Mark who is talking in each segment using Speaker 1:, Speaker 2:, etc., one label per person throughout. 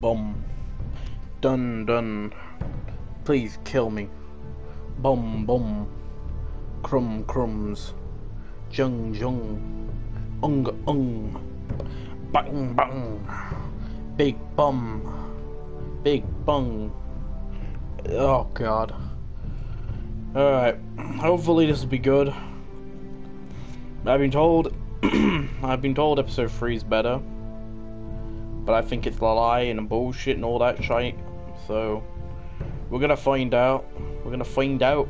Speaker 1: Bum. Dun dun. Please kill me. Bum bum. Crumb crumbs. Jung jung. Ung ung. Bang bang. Big bum. Big bung. Oh god. Alright. Hopefully this will be good. I've been told I've been told episode 3 is better. But I think it's a lie and bullshit and all that shit. So we're gonna find out. We're gonna find out.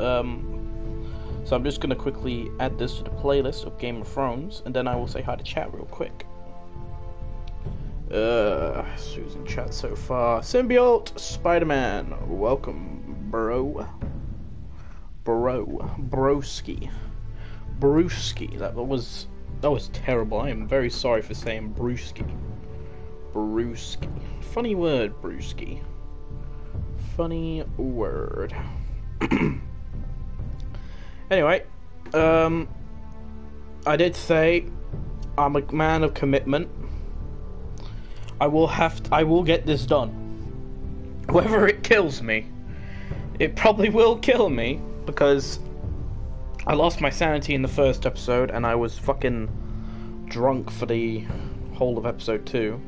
Speaker 1: Um so I'm just gonna quickly add this to the playlist of Game of Thrones and then I will say hi to chat real quick. Uh Susan chat so far. Symbiote Spider-Man. Welcome, bro. Bro. Broski. Brewski. That was that was terrible. I am very sorry for saying Brewski. Brewski. Funny word, Brewski. Funny word. anyway, um, I did say I'm a man of commitment. I will have. To, I will get this done. Whether it kills me, it probably will kill me because I lost my sanity in the first episode and I was fucking drunk for the whole of episode two.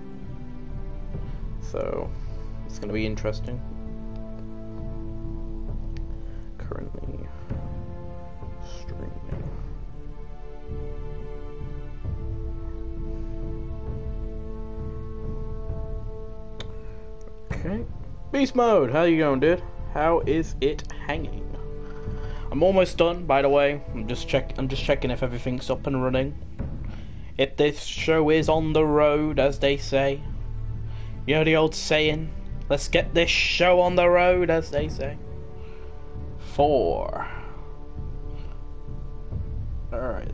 Speaker 1: So it's gonna be interesting. Currently streaming. Okay. Beast mode, how you going, dude? How is it hanging? I'm almost done, by the way. I'm just check I'm just checking if everything's up and running. If this show is on the road, as they say. You know the old saying? Let's get this show on the road, as they say. Four. Alright.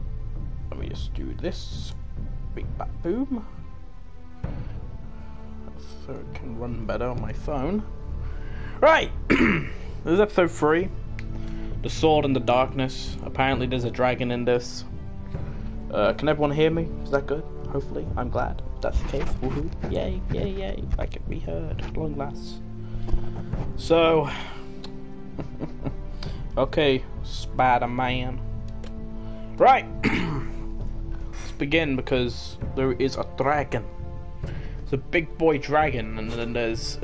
Speaker 1: Let me just do this. Big bat boom. So it can run better on my phone. Right! this is episode 3. The Sword in the Darkness. Apparently there's a dragon in this. Uh, can everyone hear me? Is that good? Hopefully. I'm glad. That's the case. Woohoo. Yay, yay, yay. I can be heard long last. So. okay, Spider Man. Right! Let's begin because there is a dragon. It's a big boy dragon, and then there's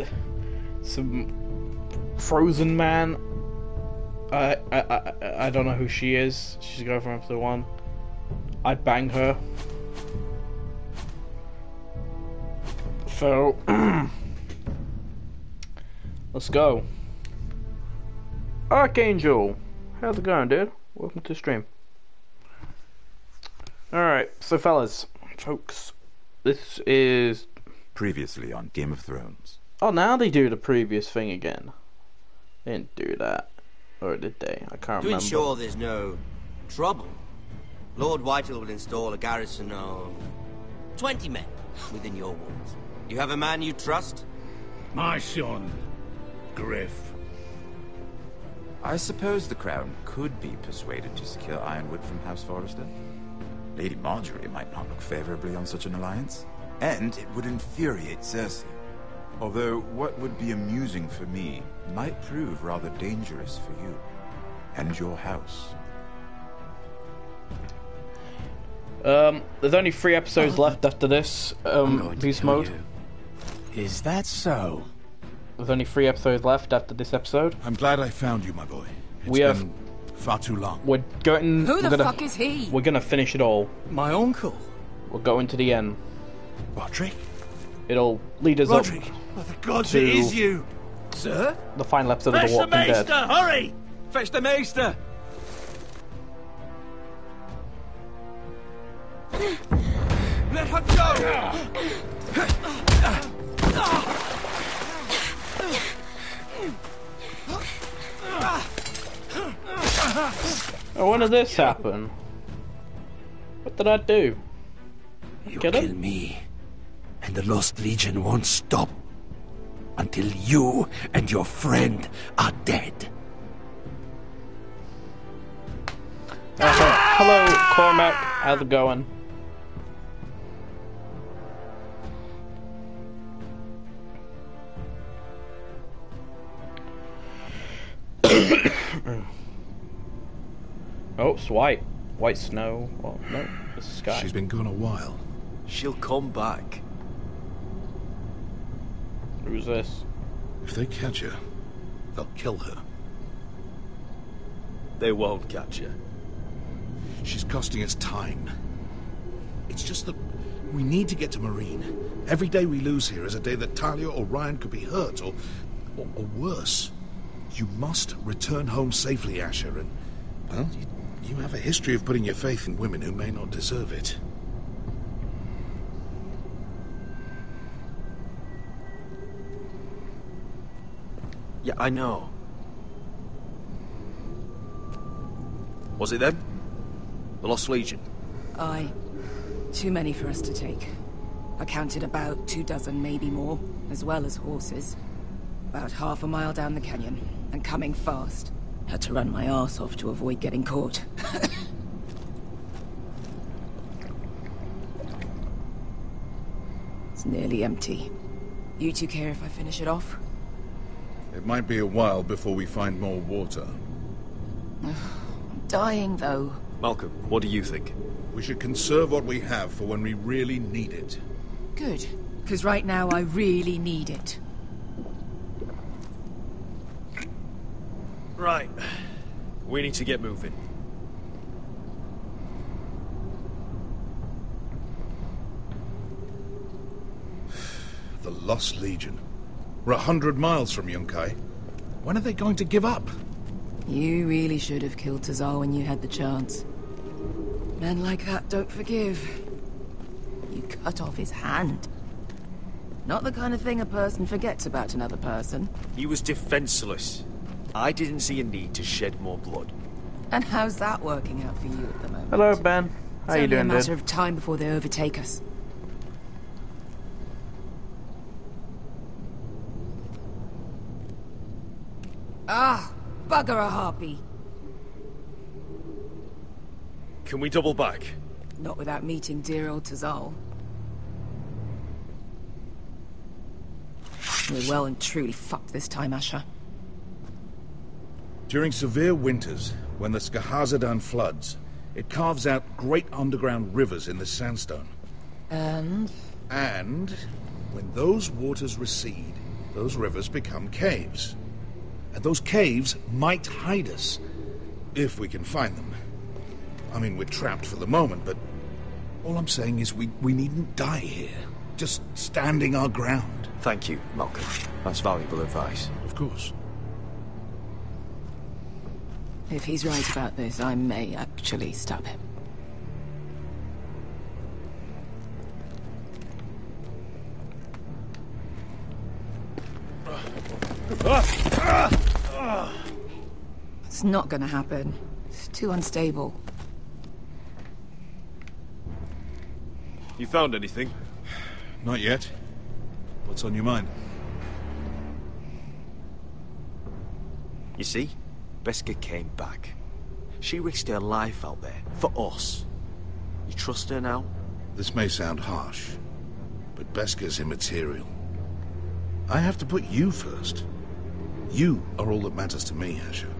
Speaker 1: some frozen man. I, I, I, I don't know who she is. She's going from episode one. I'd bang her. So, let's go. Archangel, how's it going, dude? Welcome to the stream. Alright, so fellas, folks, this is...
Speaker 2: Previously on Game of Thrones.
Speaker 1: Oh, now they do the previous thing again. They didn't do that. Or did they? I can't
Speaker 3: to
Speaker 1: remember.
Speaker 3: ensure there's no trouble, Lord Whitehill will install a garrison of 20 men within your walls. You have a man you trust?
Speaker 4: My son, Gryff.
Speaker 2: I suppose the Crown could be persuaded to secure Ironwood from House Forrester. Lady Margaery might not look favorably on such an alliance. And it would infuriate Cersei. Although what would be amusing for me might prove rather dangerous for you. And your house.
Speaker 1: Um, there's only three episodes left after this. Um, Beast Mode.
Speaker 4: Is that so?
Speaker 1: There's only three episodes left after this episode.
Speaker 4: I'm glad I found you, my boy. It's
Speaker 1: We have-
Speaker 4: far too long.
Speaker 1: We're going.
Speaker 5: Who the
Speaker 1: gonna,
Speaker 5: fuck is he?
Speaker 1: We're gonna finish it all.
Speaker 6: My uncle.
Speaker 1: We're going to the end.
Speaker 4: Rodrik?
Speaker 1: It'll lead us
Speaker 4: Rodrik!
Speaker 1: up
Speaker 4: Oh, the gods,
Speaker 1: to-
Speaker 4: it is you!
Speaker 6: Sir?
Speaker 1: the final episode of
Speaker 4: Fetch
Speaker 1: The
Speaker 4: the
Speaker 1: Walking
Speaker 4: Maester,
Speaker 1: Dead.
Speaker 4: hurry!
Speaker 6: Fetch the Maester! Let her go!
Speaker 1: Oh, when did this happen? What did I do?
Speaker 7: You
Speaker 1: Get
Speaker 7: kill me, and the Lost Legion won't stop until you and your friend are dead.
Speaker 1: Hello, Cormac. How's it going? Oh, it's white. White snow. Well, no, it's sky.
Speaker 4: She's been gone a while.
Speaker 6: She'll come back.
Speaker 1: Who's this?
Speaker 4: If they catch her, they'll kill her.
Speaker 6: They won't catch her.
Speaker 4: She's costing us time. It's just that we need to get to Meereen. Every day we lose here is a day that Talia or Ryon could be hurt, or, or, or worse. You must return home safely, Asher, and, well, you, you have a history of putting your faith in women who may not deserve it.
Speaker 6: Yeah, I know. Was it them? The Lost Legion?
Speaker 5: Aye. Too many for us to take. I counted about two dozen, maybe more, as well as horses. About half a mile down the canyon, and coming fast. Had to run my ass off to avoid getting caught. it's nearly empty. You two care if I finish it off?
Speaker 4: It might be a while before we find more water.
Speaker 5: I'm dying, though.
Speaker 6: Malcolm, what do you think?
Speaker 4: We should conserve what we have for when we really need it.
Speaker 5: Good. Because right now I really need it.
Speaker 6: Right. We need to get moving.
Speaker 4: The Lost Legion. We're a hundred miles from Yunkai. When are they going to give up?
Speaker 5: You really should have killed Tazal when you had the chance. Men like that don't forgive. You cut off his hand. Not the kind of thing a person forgets about another person.
Speaker 6: He was defenseless. I didn't see a need to shed more blood.
Speaker 5: And how's that working out for you at the moment?
Speaker 1: Hello, Ben. How
Speaker 5: it's
Speaker 1: you
Speaker 5: only
Speaker 1: doing,
Speaker 5: a matter
Speaker 1: dude?
Speaker 5: of time before they overtake us. Ah, bugger a harpy.
Speaker 6: Can we double back?
Speaker 5: Not without meeting dear old Tazal. We're well and truly fucked this time, Asher.
Speaker 4: During severe winters, when the Skahazadhan floods, it carves out great underground rivers in the sandstone.
Speaker 5: And
Speaker 4: And when those waters recede, those rivers become caves. And those caves might hide us, if we can find them. I mean, we're trapped for the moment, but all I'm saying is we, we needn't die here. Just standing our ground.
Speaker 6: Thank you, Malcolm. That's valuable advice.
Speaker 4: Of course.
Speaker 5: If he's right about this, I may actually stop him. It's not gonna happen. It's too unstable.
Speaker 6: You found anything?
Speaker 4: Not yet. What's on your mind?
Speaker 6: You see? Beskha came back. She risked her life out there, for us. You trust her now?
Speaker 4: This may sound harsh, but Beskha's immaterial. I have to put you first. You are all that matters to me, Asher.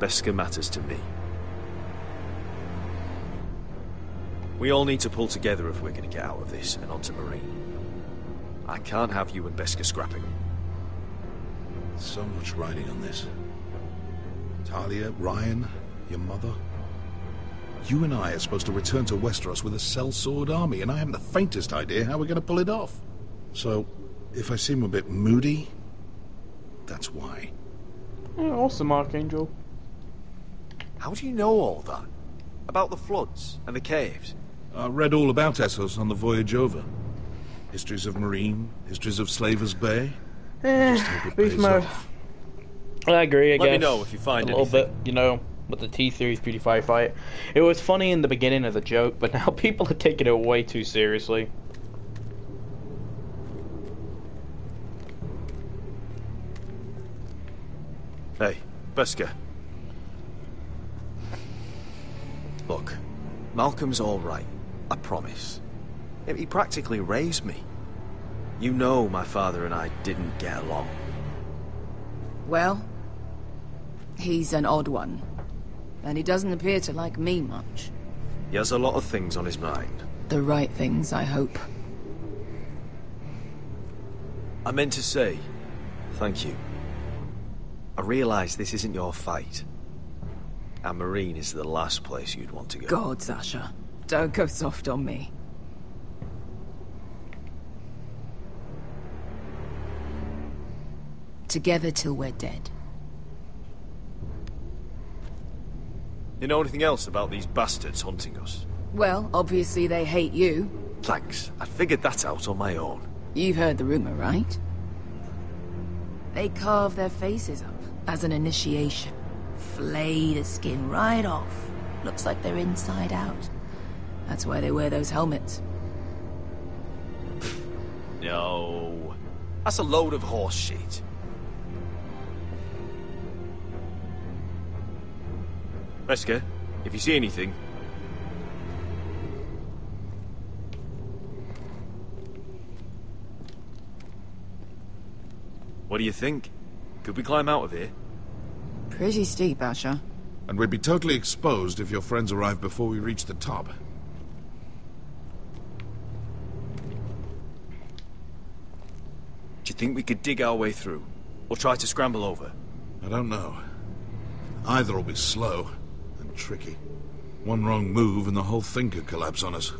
Speaker 6: Beskha matters to me. We all need to pull together if we're going to get out of this and onto Meereen. I can't have you and Beskha scrapping.
Speaker 4: So much riding on this. Talia, Ryon, your mother. You and I are supposed to return to Westeros with a sellsword army, and I haven't the faintest idea how we're going to pull it off. So, if I seem a bit moody, that's why.
Speaker 1: Yeah, awesome, Archangel.
Speaker 6: How do you know all that? About the floods and the caves?
Speaker 4: I read all about Essos on the voyage over. Histories of Meereen, histories of Slaver's Bay.
Speaker 1: Eh,
Speaker 4: Just hope it pays off.
Speaker 1: I agree. I
Speaker 6: Let me know if you find
Speaker 1: a little bit. You know, with the T series PewDiePie fight, it was funny in the beginning as a joke, but now people are taking it way too seriously.
Speaker 6: Hey, Beskha. Look, Malcolm's all right. I promise. He practically raised me. You know my father and I didn't get along.
Speaker 5: Well, He's an odd one. And he doesn't appear to like me much.
Speaker 6: He has a lot of things on his mind.
Speaker 5: The right things, I hope.
Speaker 6: I meant to say, thank you. I realise this isn't your fight. And Meereen is the last place you'd want to go.
Speaker 5: God, Sasha. Don't go soft on me. Together till we're dead.
Speaker 6: You know anything else about these bastards hunting us?
Speaker 5: Well, obviously they hate you.
Speaker 6: Thanks. I figured that out on my own.
Speaker 5: You've heard the rumor, right? They carve their faces up as an initiation. Flay the skin right off. Looks like they're inside out. That's why they wear those helmets.
Speaker 6: No. That's a load of horse shit. Wesker, if you see anything... What do you think? Could we climb out of here?
Speaker 5: Pretty steep, Asher.
Speaker 4: And we'd be totally exposed if your friends arrived before we reach the top.
Speaker 6: Do you think we could dig our way through? Or try to scramble over?
Speaker 4: I don't know. Either will be slow and tricky. One wrong move and the whole thing could collapse on us.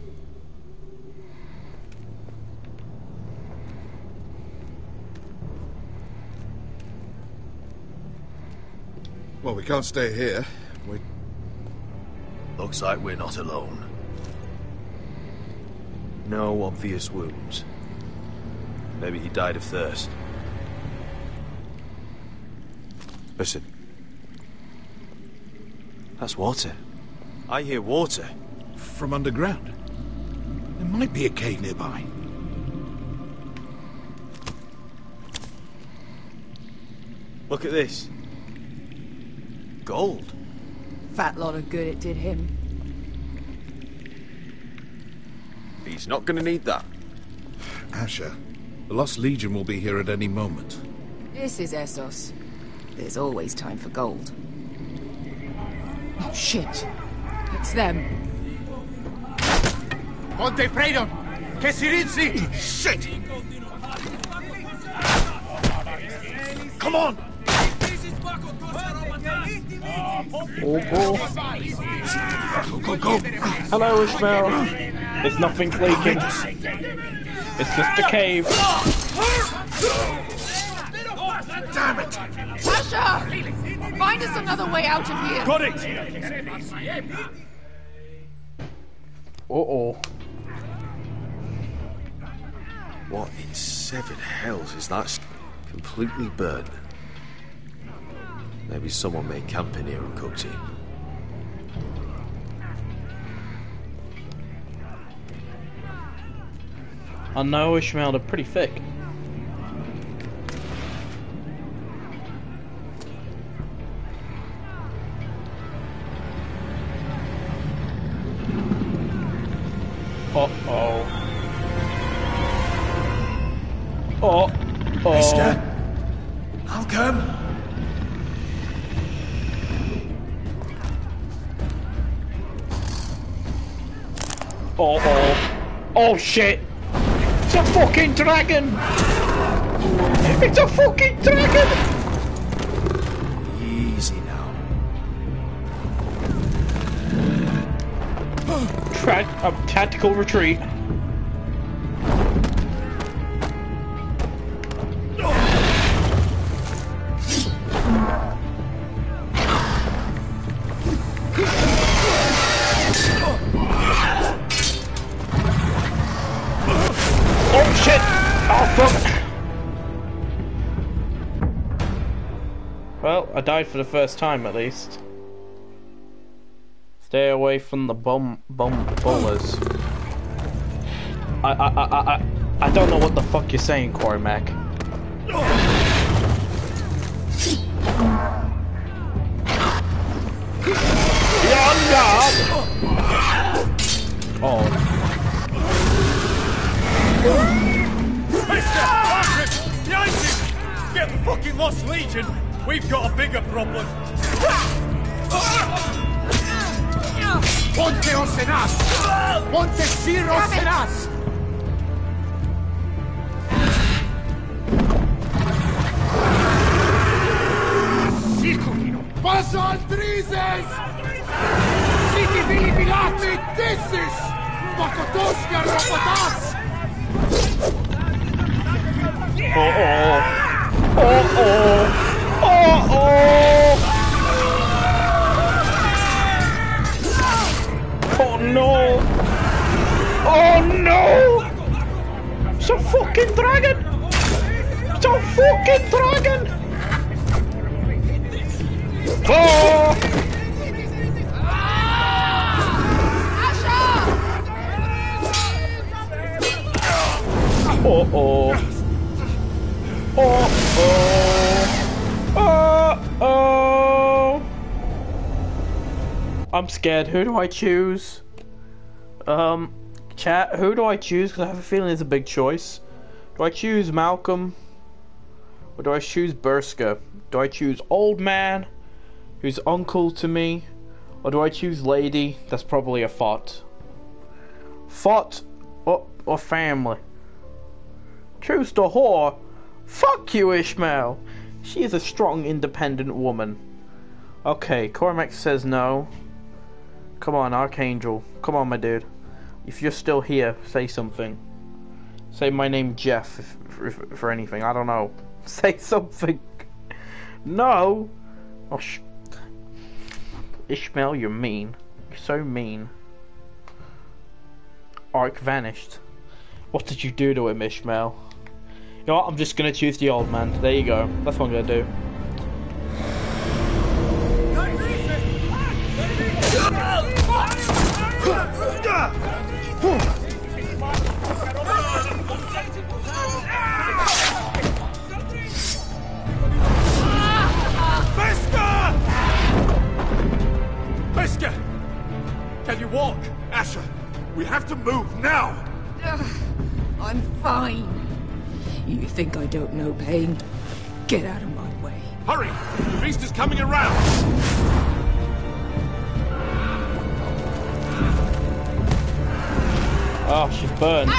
Speaker 4: Well, we can't stay here. We...
Speaker 6: Looks like we're not alone. No obvious wounds. Maybe he died of thirst. Listen. That's water. I hear water.
Speaker 4: From underground. There might be a cave nearby.
Speaker 6: Look at this. Gold.
Speaker 5: Fat lot of good it did him.
Speaker 6: He's not gonna need that.
Speaker 4: Asher, the Lost Legion will be here at any moment.
Speaker 5: This is Essos. There's always time for gold. Oh, shit. It's them.
Speaker 8: Monte Freedom! Che si rizzi!
Speaker 4: Shit!
Speaker 8: Come on!
Speaker 1: Oh, oh.
Speaker 4: Go, go, go!
Speaker 1: Hello, Ishmael. There's nothing leaking. It's just a cave.
Speaker 4: Damn it!
Speaker 5: Sasha! Find us another way out of here!
Speaker 6: Got it!
Speaker 1: Uh oh.
Speaker 6: What in seven hells is that? Completely burnt. Maybe someone made camp in here and cooked it.
Speaker 1: I know Ishmael, they're pretty thick. Oh. Oh shit. It's a fucking dragon. It's a fucking dragon.
Speaker 6: Easy now.
Speaker 1: Tra- a tactical retreat. Died for the first time at least. Stay away from the bomb bum bullers. I I I I I- don't know what the fuck you're saying, Corey Mac. Oh.
Speaker 8: You! Get the fucking Lost Legion! We've got a bigger problem! Ponte Osenas! Ponte Sir Osenas! Sikulino! Paso Altrises! Siti Vili Pilati Tissis! Pakotoska Robotas!
Speaker 1: Oh oh! Oh no! Oh no! It's a fucking dragon! It's a fucking dragon! Oh! Oh oh! Oh oh! Oh oh! I'm scared. Who do I choose? Um, chat. Who do I choose? Because I have a feeling it's a big choice. Do I choose Malcolm? Or do I choose Burska? Do I choose old man, who's uncle to me? Or do I choose lady? That's probably a fought. Fought or, or family? Choose the whore? Fuck you, Ishmael! She is a strong, independent woman. Okay, Cormac says no. Come on, Archangel. Come on, my dude. If you're still here, say something. Say my name, Jeff, if, if, for anything. I don't know. Say something. No. Oh, sh- Ishmael, you're mean. You're so mean. Ark vanished. What did you do to him, Ishmael? You know what? I'm just gonna choose the old man. There you go. That's what I'm gonna do.
Speaker 8: Beskha! Beskha! Can you walk? Asher, we have to move now!
Speaker 5: I'm fine. You think I don't know pain? Get out of my way.
Speaker 8: Hurry! The beast is coming around!
Speaker 1: Oh, she's burned.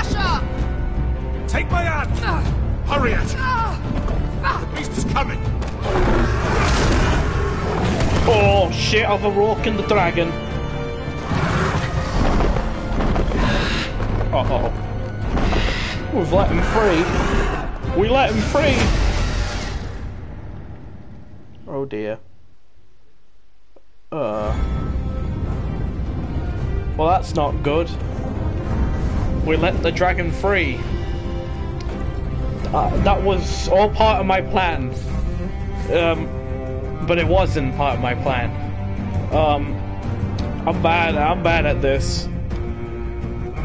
Speaker 8: Take my hand! Ah! Hurry, Asher! Ah! The beast is coming!
Speaker 1: Oh shit, I've awoken the dragon. Uh oh. We've let him free. We let him free. Oh dear. Uh. Well, that's not good. We let the dragon free. Uh, that was all part of my plan. Um, but it wasn't part of my plan. Um, I'm bad. I'm bad at this.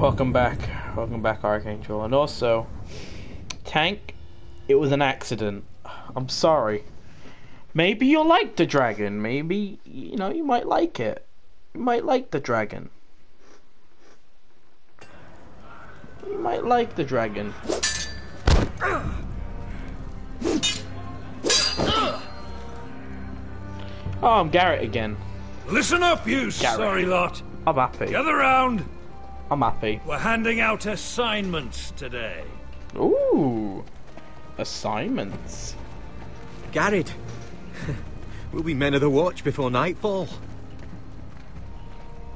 Speaker 1: welcome back. Welcome back, Archangel. And also, Tank, it was an accident. I'm sorry. Maybe you'll like the dragon. Maybe, you know, you might like it. You might like the dragon. You might like the dragon. Oh, I'm Gared again.
Speaker 7: Listen up, you sorry lot.
Speaker 1: I'm happy.
Speaker 7: Gather round.
Speaker 1: I'm happy.
Speaker 7: We're handing out assignments today.
Speaker 1: Ooh. Assignments.
Speaker 9: Gared. we'll be men of the watch before nightfall.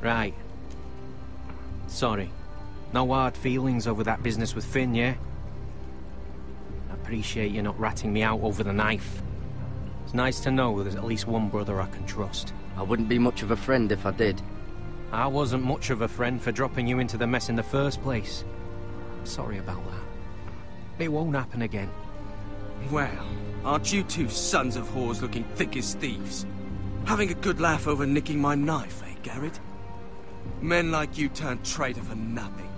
Speaker 9: Right. Sorry. No hard feelings over that business with Finn, yeah? I appreciate you not ratting me out over the knife. It's nice to know there's at least one brother I can trust.
Speaker 10: I wouldn't be much of a friend if I did.
Speaker 11: I wasn't much of a friend for dropping you into the mess in the first place. Sorry about that. It won't happen again.
Speaker 12: Well, aren't you two sons of whores looking thick as thieves? Having a good laugh over nicking my knife, eh, Gared? Men like you turn traitor for nothing.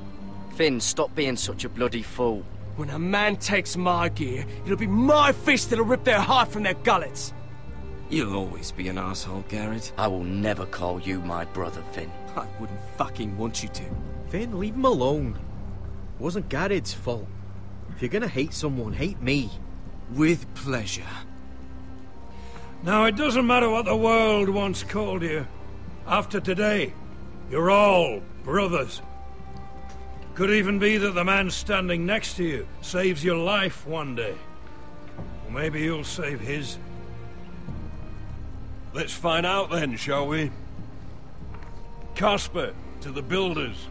Speaker 10: Finn, stop being such a bloody fool.
Speaker 12: When a man takes my gear, it'll be my fist that'll rip their heart from their gullets. You'll always be an asshole, Gared.
Speaker 10: I will never call you my brother, Finn.
Speaker 12: I wouldn't fucking want you to.
Speaker 11: Finn, leave him alone. It wasn't Gared's fault. If you're gonna hate someone, hate me.
Speaker 12: With pleasure.
Speaker 8: Now, it doesn't matter what the world once called you. After today, you're all brothers. Could even be that the man standing next to you saves your life one day. Or maybe you'll save his. Let's find out then, shall we? Casper to the builders.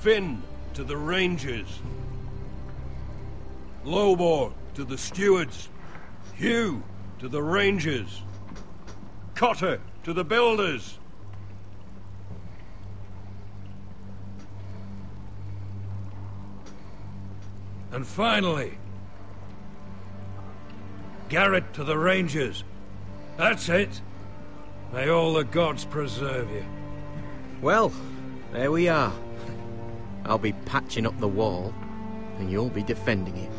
Speaker 8: Finn to the rangers. Lobor to the stewards. Hugh to the rangers. Cotter to the builders. And finally, Gared to the Rangers. That's it. May all the gods preserve you.
Speaker 11: Well, there we are. I'll be patching up the wall, and you'll be defending it.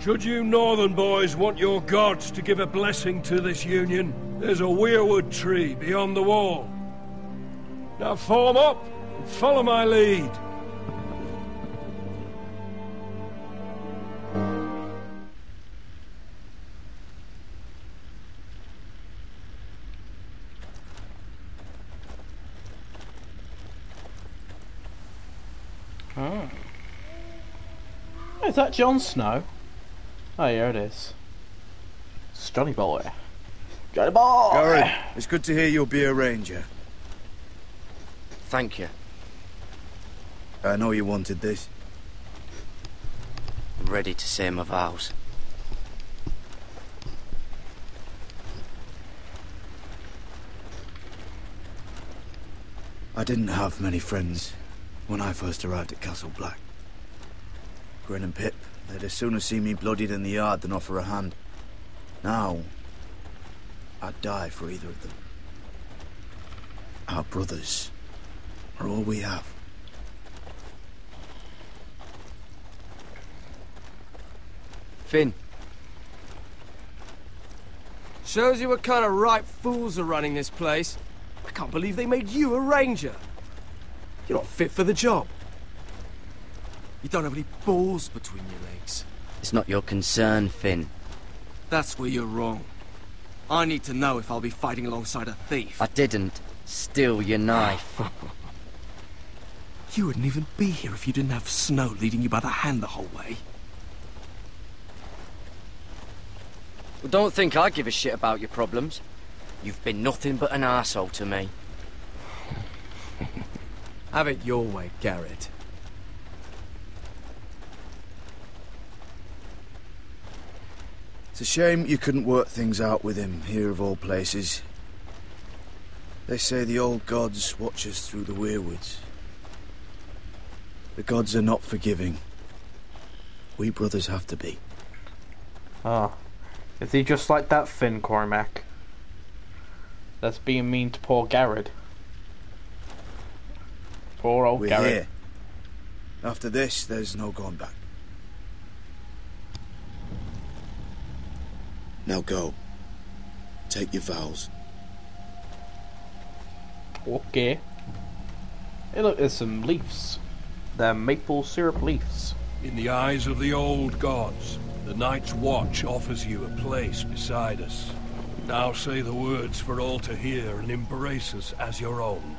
Speaker 8: Should you northern boys want your gods to give a blessing to this union, there's a weirwood tree beyond the wall. Now form up and follow my lead.
Speaker 1: Is that Jon Snow? Oh, here it is. It's Johnny Boy. Johnny Boy!
Speaker 13: Gary, it's good to hear you'll be a ranger.
Speaker 10: Thank you.
Speaker 13: I know you wanted this.
Speaker 10: I'm ready to say my vows.
Speaker 13: I didn't have many friends when I first arrived at Castle Black. Grenn and Pyp, they'd as sooner see me bloodied in the yard than offer a hand. Now, I'd die for either of them. Our brothers are all we have.
Speaker 10: Finn,
Speaker 12: Shows you what kind of ripe fools are running this place. I can't believe they made you a ranger. You're not fit for the job. You don't have any balls between your legs.
Speaker 10: it's not your concern, Finn.
Speaker 12: That's where you're wrong. I need to know if I'll be fighting alongside a thief.
Speaker 10: I didn't steal your knife.
Speaker 12: You wouldn't even be here if you didn't have Snow leading you by the hand the whole way.
Speaker 10: Well, don't think I give a shit about your problems. You've been nothing but an arsehole to me.
Speaker 12: Have it your way, Gared.
Speaker 13: It's a shame you couldn't work things out with him here of all places. They say the old gods watch us through the weirwoods. The gods are not forgiving. We brothers have to be.
Speaker 1: Oh. Is he just like that Finn Cormac? That's being mean to poor Gared. Poor old
Speaker 13: We're
Speaker 1: Gared.
Speaker 13: here. After this, there's no going back. Now go. Take your vows.
Speaker 1: Okay. Hey look, there's some leaves. They're maple syrup leaves.
Speaker 8: In the eyes of the old gods, the Night's Watch offers you a place beside us. Now say the words for all to hear and embrace us as your own.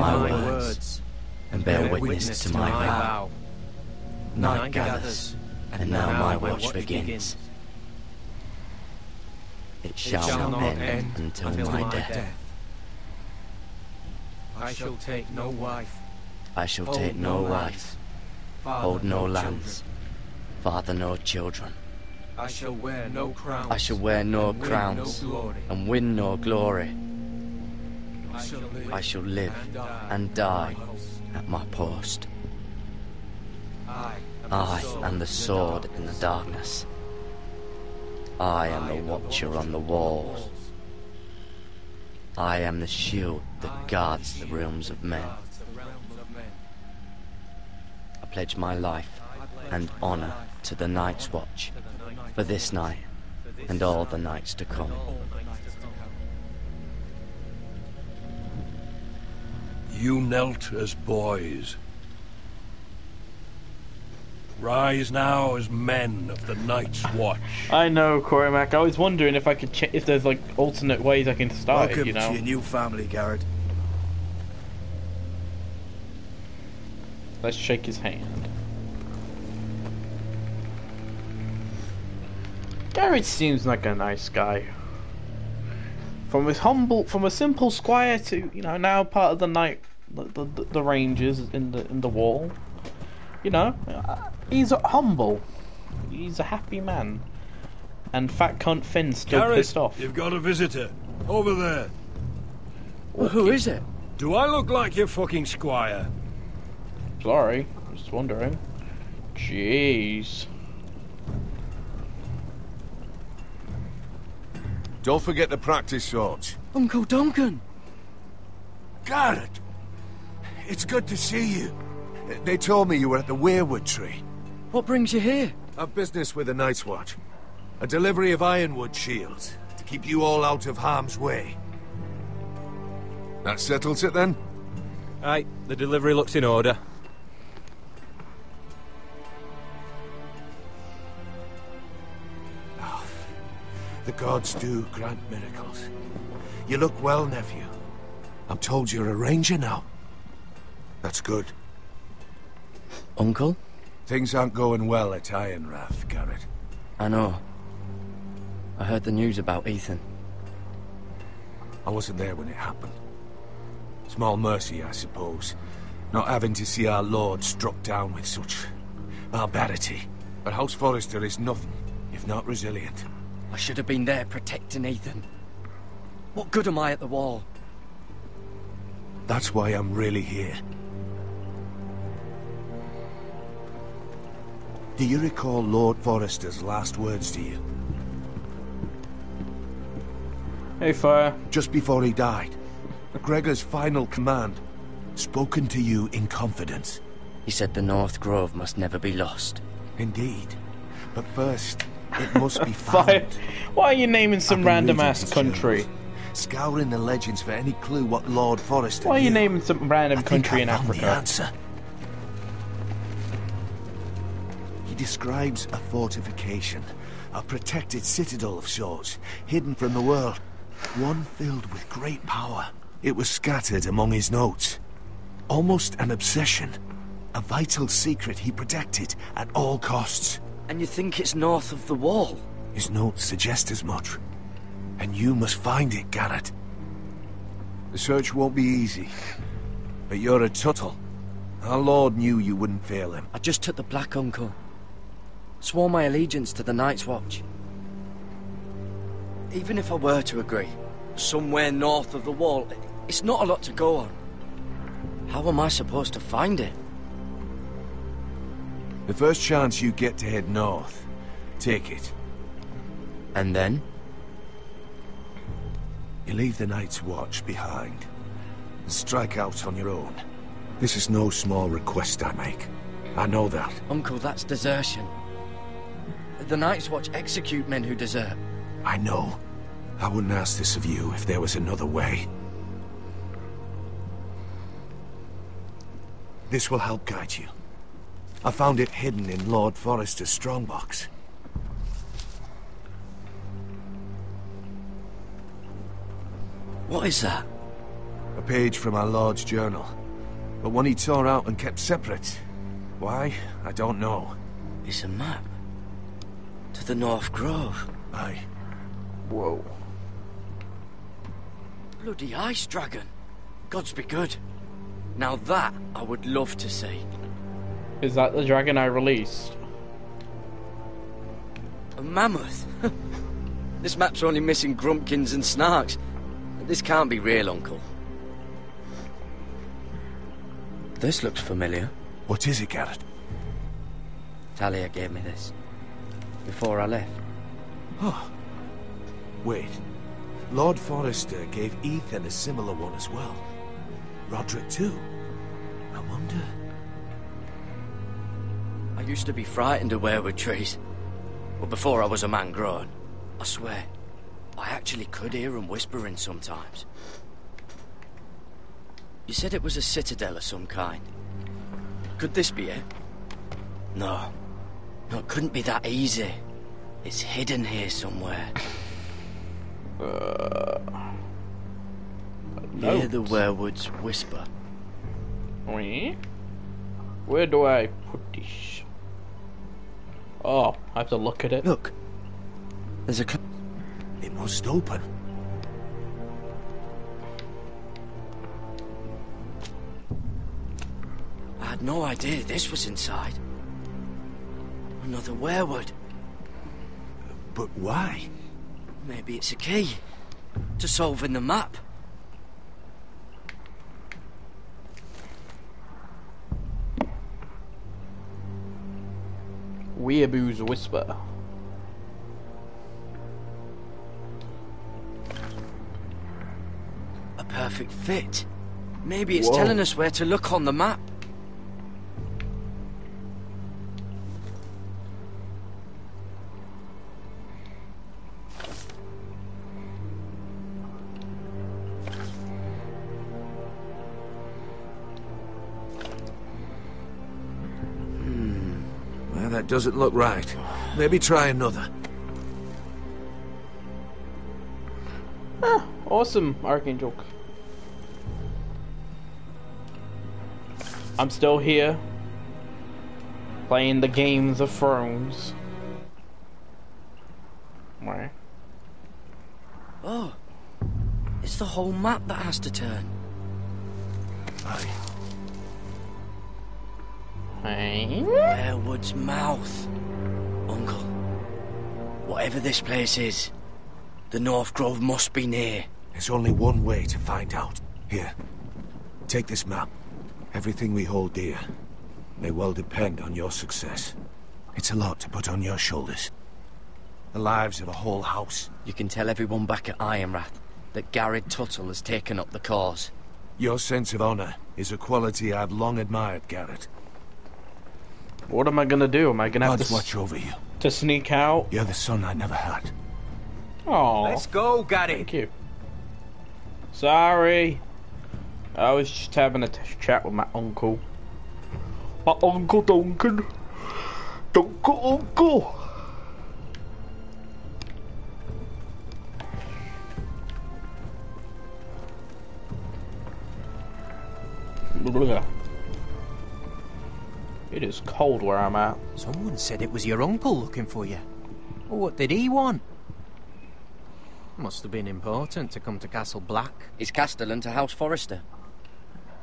Speaker 10: My words, and bear witness to my vow. Night gathers, and now my watch begins. It shall not end until my death.
Speaker 14: I shall take no wife.
Speaker 10: I shall take no wife, hold no lands, father no children.
Speaker 14: I shall wear no crown.
Speaker 10: I shall wear no crowns, and win no glory. I shall live and die at my post. I am the sword in the darkness. I am the watcher on the walls. I am the shield that guards the realms of men. I pledge my life and honor to the Night's Watch for this night and all the nights to come.
Speaker 8: You knelt as boys. Rise now as men of the Night's Watch.
Speaker 1: I know, Cormac. I was wondering if I could ch- if there's like alternate ways I can start
Speaker 7: Welcome
Speaker 1: it. You know.
Speaker 7: to your new family, Gared.
Speaker 1: Let's shake his hand. Gared seems like a nice guy. From his humble, from a simple squire to you know now part of the night, the the, the rangers in the in the wall. You know, uh, he's humble. He's a happy man. And fat cunt Finn's still
Speaker 8: Gared,
Speaker 1: pissed off.
Speaker 8: you've got a visitor. Over there.
Speaker 10: Well, who is it?
Speaker 8: Do I look like your fucking squire?
Speaker 1: Sorry, just wondering. Jeez.
Speaker 15: Don't forget to practice, Sorge.
Speaker 10: Uncle Duncan!
Speaker 15: Gared! It's good to see you. They told me you were at the Weirwood tree.
Speaker 10: What brings you here?
Speaker 15: A business with the Night's Watch. A delivery of ironwood shields to keep you all out of harm's way. That settles it then?
Speaker 16: Aye, the delivery looks in order.
Speaker 15: Ah, the gods do grant miracles. You look well, nephew. I'm told you're a ranger now. That's good.
Speaker 10: Uncle?
Speaker 15: Things aren't going well at Ironrath, Gared.
Speaker 10: I know. I heard the news about Ethan.
Speaker 15: I wasn't there when it happened. Small mercy, I suppose. Not having to see our lord struck down with such barbarity. But House Forrester is nothing, if not resilient.
Speaker 10: I should have been there protecting Ethan. What good am I at the wall?
Speaker 15: That's why I'm really here. Do you recall Lord Forrester's last words to you?
Speaker 1: Hey, Fire.
Speaker 15: Just before he died. Gregor's final command. Spoken to you in confidence.
Speaker 10: He said the North Grove must never be lost.
Speaker 15: Indeed. But first, it must be
Speaker 1: Fire. Why are you naming some random ass country?
Speaker 15: journals, Scouring the legends for any clue what Lord Forrester
Speaker 1: Why are you
Speaker 15: knew.
Speaker 1: naming some random
Speaker 15: I think
Speaker 1: country
Speaker 15: I
Speaker 1: in
Speaker 15: found
Speaker 1: Africa?
Speaker 15: The answer. Describes a fortification, a protected citadel of sorts, hidden from the world, one filled with great power. It was scattered among his notes. Almost an obsession. A vital secret he protected at all costs.
Speaker 10: And you think it's north of the wall?
Speaker 15: His notes suggest as much. And you must find it, Gared. The search won't be easy. But you're a Tuttle. Our Lord knew you wouldn't fail him.
Speaker 10: I just took the Black Uncle. Swore my allegiance to the Night's Watch. Even if I were to agree, somewhere north of the wall, it's not a lot to go on. How am I supposed to find it?
Speaker 15: The first chance you get to head north, take it.
Speaker 10: And then?
Speaker 15: You leave the Night's Watch behind. And strike out on your own. This is no small request I make. I know that.
Speaker 10: Uncle, that's desertion. The Night's Watch execute men who desert.
Speaker 15: I know. I wouldn't ask this of you if there was another way. This will help guide you. I found it hidden in Lord Forrester's strongbox.
Speaker 10: What is that?
Speaker 15: A page from our Lord's journal. But one he tore out and kept separate. Why? I don't know.
Speaker 10: It's a map. To the North Grove.
Speaker 15: Aye.
Speaker 1: Whoa.
Speaker 10: Bloody ice dragon. Gods be good. Now that I would love to see.
Speaker 1: Is that the dragon I released?
Speaker 10: A mammoth. this map's only missing grumpkins and snarks. This can't be real, Uncle. This looks familiar.
Speaker 15: What is it, Gared?
Speaker 10: Talia gave me this. Before I left.
Speaker 15: Oh. Wait. Lord Forrester gave Ethan a similar one as well. Rodrik too. I wonder...
Speaker 10: I used to be frightened of weirwood trees. But before I was a man grown, I swear, I actually could hear them whispering sometimes. You said it was a citadel of some kind. Could this be it? No. No, it couldn't be that easy. It's hidden here somewhere.
Speaker 1: Uh,
Speaker 10: Hear the weirwoods whisper.
Speaker 1: Wait. Where do I put this? Oh, I have to look at it.
Speaker 10: Look. There's a. Cl-
Speaker 15: it must open.
Speaker 10: I had no idea this was inside. Another weirwood.
Speaker 15: But why?
Speaker 10: Maybe it's a key to solving the map.
Speaker 1: Weeaboo's Whisper.
Speaker 10: A perfect fit. Maybe it's
Speaker 1: Whoa.
Speaker 10: telling us where to look on the map.
Speaker 15: Doesn't look right. Maybe try another.
Speaker 1: Ah, awesome, Archangel. I'm still here. Playing the Games of Thrones. Where?
Speaker 10: Oh. It's the whole map that has to turn.
Speaker 15: Aye.
Speaker 1: Hey?
Speaker 10: Weirwood's mouth. Uncle. Whatever this place is, the North Grove must be near.
Speaker 15: There's only one way to find out. Here. Take this map. Everything we hold dear may well depend on your success. It's a lot to put on your shoulders. The lives of a whole house.
Speaker 10: You can tell everyone back at Ironrath that Gared Tuttle has taken up the cause.
Speaker 15: Your sense of honor is a quality I've long admired, Gared.
Speaker 1: What am I gonna do? Am I gonna have
Speaker 15: Gods
Speaker 1: to,
Speaker 15: watch over you.
Speaker 1: to sneak out?
Speaker 15: You're the son I never had.
Speaker 1: Oh.
Speaker 16: Let's go, Gary.
Speaker 1: Thank you. Sorry. I was just having a t- chat with my uncle. My uncle Duncan. Duncan uncle. Blah. It is cold where I'm at.
Speaker 9: Someone said it was your uncle looking for you. Well, what did he want? Must have been important to come to Castle Black.
Speaker 10: It's Castellan to House Forrester.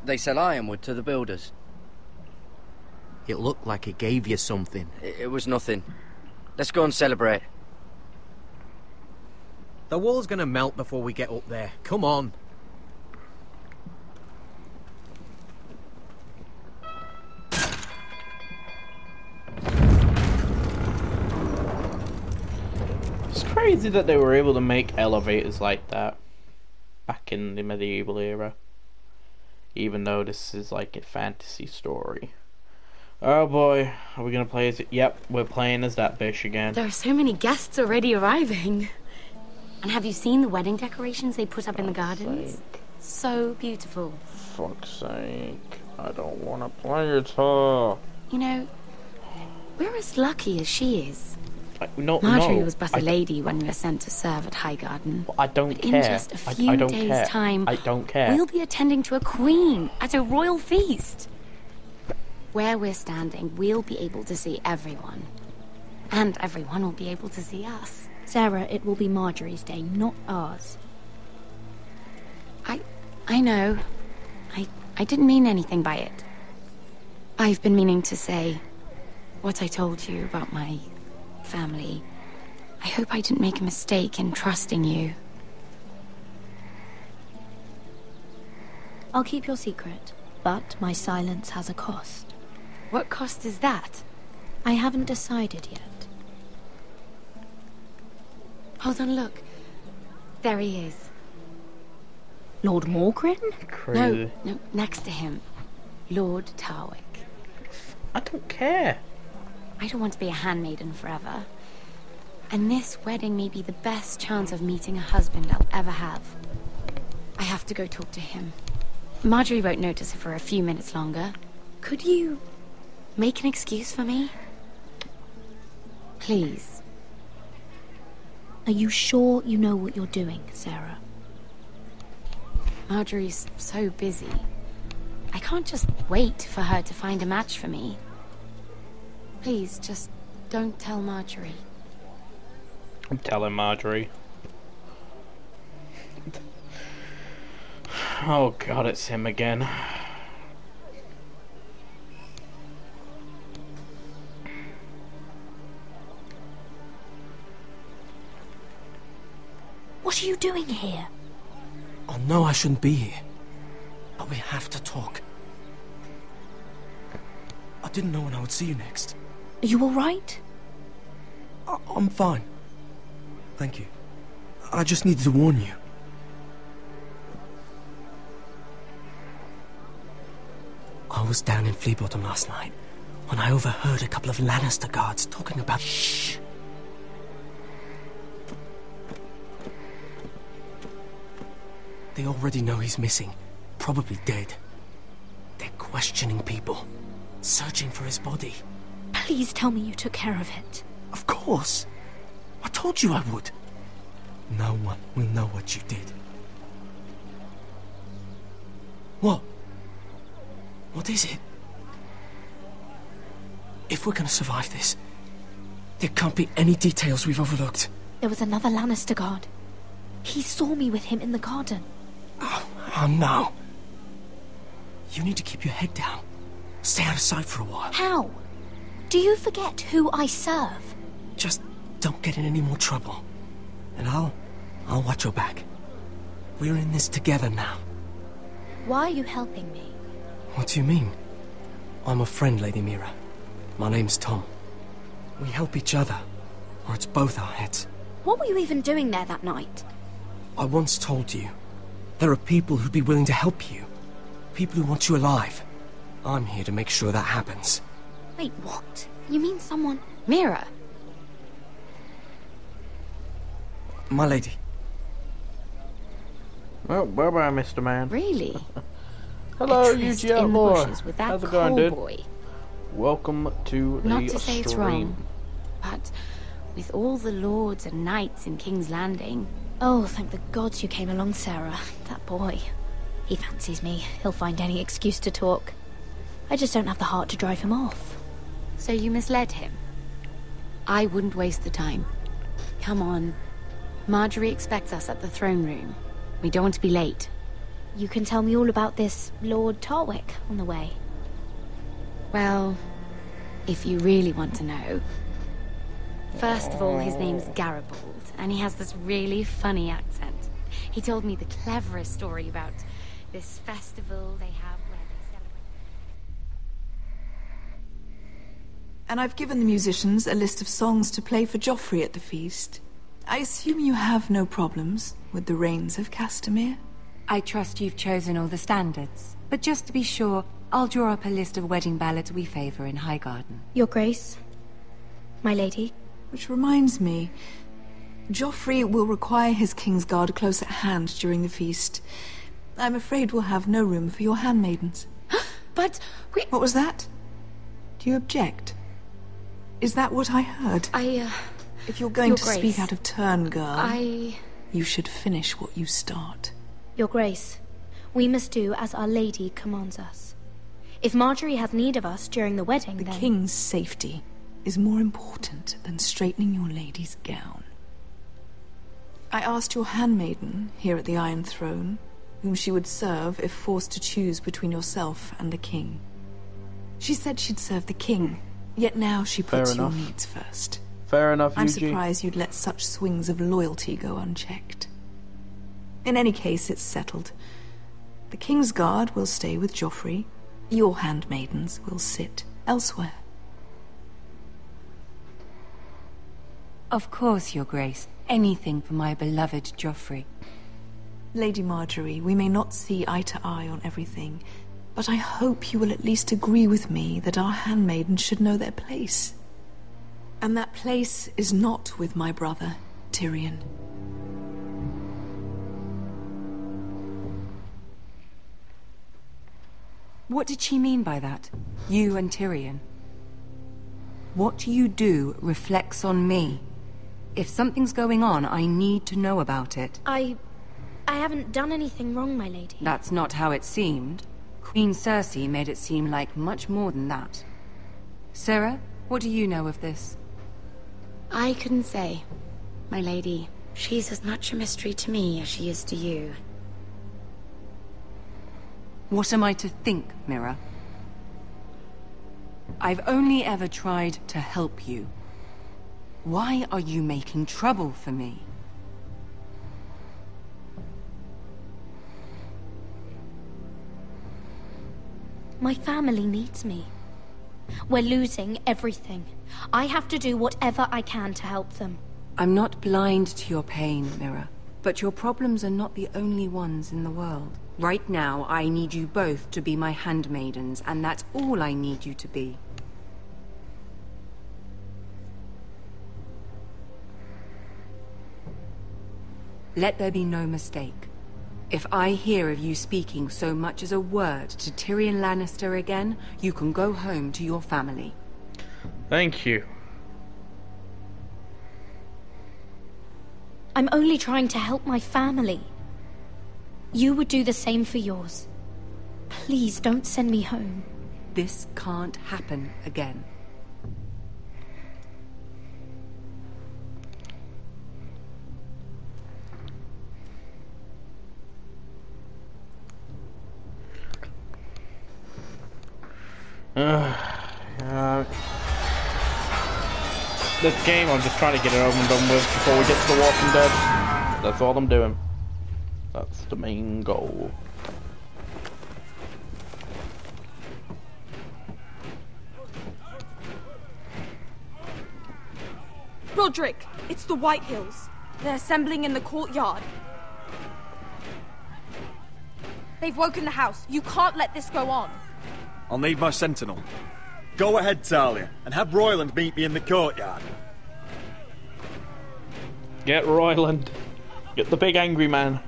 Speaker 10: They sell ironwood to the builders.
Speaker 9: It looked like he gave you something.
Speaker 10: It, it was nothing. Let's go and celebrate.
Speaker 9: The wall's gonna melt before we get up there. Come on.
Speaker 1: Crazy that they were able to make elevators like that back in the medieval era. Even though this is like a fantasy story. Oh boy, are we gonna play as Yep, we're playing as that bitch again.
Speaker 17: There are so many guests already arriving. And have you seen the wedding decorations they put up in the gardens? So beautiful.
Speaker 1: Fuck's sake, I don't wanna play as her.
Speaker 17: You know, we're as lucky as she is.
Speaker 1: I, no,
Speaker 17: Margaery
Speaker 1: no,
Speaker 17: was but
Speaker 1: I
Speaker 17: a
Speaker 1: don't-
Speaker 17: lady when we were sent to serve at Highgarden.
Speaker 1: I don't
Speaker 17: but
Speaker 1: care.
Speaker 17: in just a few
Speaker 1: I don't
Speaker 17: days'
Speaker 1: care.
Speaker 17: time,
Speaker 1: I don't care.
Speaker 17: we'll be attending to a queen at a royal feast. Where we're standing, we'll be able to see everyone. And everyone will be able to see us.
Speaker 18: Sera, it will be Margaery's day, not ours.
Speaker 17: I I know. I I didn't mean anything by it. I've been meaning to say what I told you about my family. I hope I didn't make a mistake in trusting you.
Speaker 18: I'll keep your secret, but my silence has a cost.
Speaker 17: What cost is that?
Speaker 18: I haven't decided yet.
Speaker 17: Hold on, look. There he is.
Speaker 18: Lord Morgryn?
Speaker 17: No, no, next to him. Lord Tarwick.
Speaker 1: I don't care.
Speaker 17: I don't want to be a handmaiden forever. And this wedding may be the best chance of meeting a husband I'll ever have. I have to go talk to him. Margaery won't notice for a few minutes longer. Could you make an excuse for me? Please.
Speaker 18: Are you sure you know what you're doing, Sera?
Speaker 17: Margaery's so busy. I can't just wait for her to find a match for me. Please, just don't tell Margaery.
Speaker 1: I'm telling Margaery. Oh god, it's him again.
Speaker 18: What are you doing here?
Speaker 12: Oh, I know I shouldn't be here. But we have to talk. I didn't know when I would see you next.
Speaker 18: Are you alright?
Speaker 12: I- I'm fine. Thank you. I just needed to warn you. I was down in Fleabottom last night when I overheard a couple of Lannister guards talking about. Shh! They already know he's missing, probably dead. They're questioning people, searching for his body.
Speaker 18: Please tell me you took care of it.
Speaker 12: Of course. I told you I would. No one will know what you did. What? What is it? If we're gonna survive this, there can't be any details we've overlooked.
Speaker 18: There was another Lannister guard. He saw me with him in the garden.
Speaker 12: Oh oh no. You need to keep your head down. Stay out of sight for a while.
Speaker 18: How? Do you forget who I serve?
Speaker 12: Just don't get in any more trouble. And I'll... I'll watch your back. We're in this together now.
Speaker 18: Why are you helping me?
Speaker 12: What do you mean? I'm a friend, Lady Mira. My name's Tom. We help each other, or it's both our heads.
Speaker 18: What were you even doing there that night?
Speaker 12: I once told you, there are people who'd be willing to help you. People who want you alive. I'm here to make sure that happens.
Speaker 18: Wait, what? You mean someone...
Speaker 17: Mira!
Speaker 12: My lady.
Speaker 1: Well, bye bye, Mr. Man.
Speaker 17: Really?
Speaker 1: Hello,
Speaker 17: A tryst
Speaker 1: Yuji
Speaker 17: the
Speaker 1: Outlaw.
Speaker 17: bushes with that
Speaker 1: How's it going, dude?
Speaker 17: cowboy.
Speaker 1: Welcome to the
Speaker 17: Not to say it's wrong, but with all the lords and knights in King's Landing,
Speaker 18: Oh, thank the gods you came along, Sera. That boy. He fancies me. He'll find any excuse to talk. I just don't have the heart to drive him off.
Speaker 17: So you misled him. I wouldn't waste the time. Come on. Margaery expects us at the throne room. We don't want to be late.
Speaker 18: You can tell me all about this Lord Tarwick on the way.
Speaker 17: Well, if you really want to know. First of all, his name's Garibald, and he has this really funny accent. He told me the cleverest story about this festival they have where they celebrate.
Speaker 19: And I've given the musicians a list of songs to play for Joffrey at the feast. I assume you have no problems with the Rains of Castamere?
Speaker 5: I trust you've chosen all the standards. But just to be sure, I'll draw up a list of wedding ballads we favor in Highgarden.
Speaker 18: Your Grace. My lady.
Speaker 19: Which reminds me, Joffrey will require his Kingsguard close at hand during the feast. I'm afraid we'll have no room for your handmaidens.
Speaker 17: but we...
Speaker 19: What was that? Do you object? Is that what I heard?
Speaker 17: I, uh...
Speaker 19: If you're going
Speaker 18: Your
Speaker 19: to
Speaker 18: Grace,
Speaker 19: speak out of turn, girl,
Speaker 18: I...
Speaker 19: you should finish what you start.
Speaker 18: Your Grace, we must do as Our Lady commands us. If Margaery has need of us during the wedding,
Speaker 19: The
Speaker 18: then...
Speaker 19: king's safety is more important than straightening your lady's gown. I asked your handmaiden here at the Iron Throne whom she would serve if forced to choose between yourself and the king. She said she'd serve the king, yet now she
Speaker 1: Fair
Speaker 19: puts your
Speaker 1: enough.
Speaker 19: needs first.
Speaker 1: Fair enough,
Speaker 19: I'm
Speaker 1: Yuji.
Speaker 19: surprised you'd let such swings of loyalty go unchecked. In any case, it's settled. The King's Guard will stay with Joffrey. Your handmaidens will sit elsewhere.
Speaker 5: Of course, Your Grace. Anything for my beloved Joffrey.
Speaker 19: Lady Margaery, we may not see eye to eye on everything, but I hope you will at least agree with me that our handmaidens should know their place. And that place is not with my brother, Tyrion.
Speaker 5: What did she mean by that? You and Tyrion? What you do reflects on me. If something's going on, I need to know about it.
Speaker 18: I... I haven't done anything wrong, my lady.
Speaker 5: That's not how it seemed. Queen Cersei made it seem like much more than that. Sera, what do you know of this?
Speaker 17: I couldn't say. My lady, she's as much a mystery to me as she is to you.
Speaker 5: What am I to think, Mira? I've only ever tried to help you. Why are you making trouble for me?
Speaker 18: My family needs me. We're losing everything. I have to do whatever I can to help them.
Speaker 5: I'm not blind to your pain, Mira. But your problems are not the only ones in the world. Right now, I need you both to be my handmaidens, and that's all I need you to be. Let there be no mistake. If I hear of you speaking so much as a word to Tyrion Lannister again, you can go home to your family.
Speaker 1: Thank you.
Speaker 18: I'm only trying to help my family. You would do the same for yours. Please don't send me home.
Speaker 5: This can't happen again.
Speaker 1: Uh, this game, I'm just trying to get it over and done with before we get to The Walking Dead. That's all I'm doing. That's the main goal.
Speaker 20: Rodrik, it's the White Hills. They're assembling in the courtyard. They've woken the house. You can't let this go on.
Speaker 6: I'll need my sentinel. Go ahead, Talia, and have Royland meet me in the courtyard.
Speaker 1: Get Royland. Get the big angry man.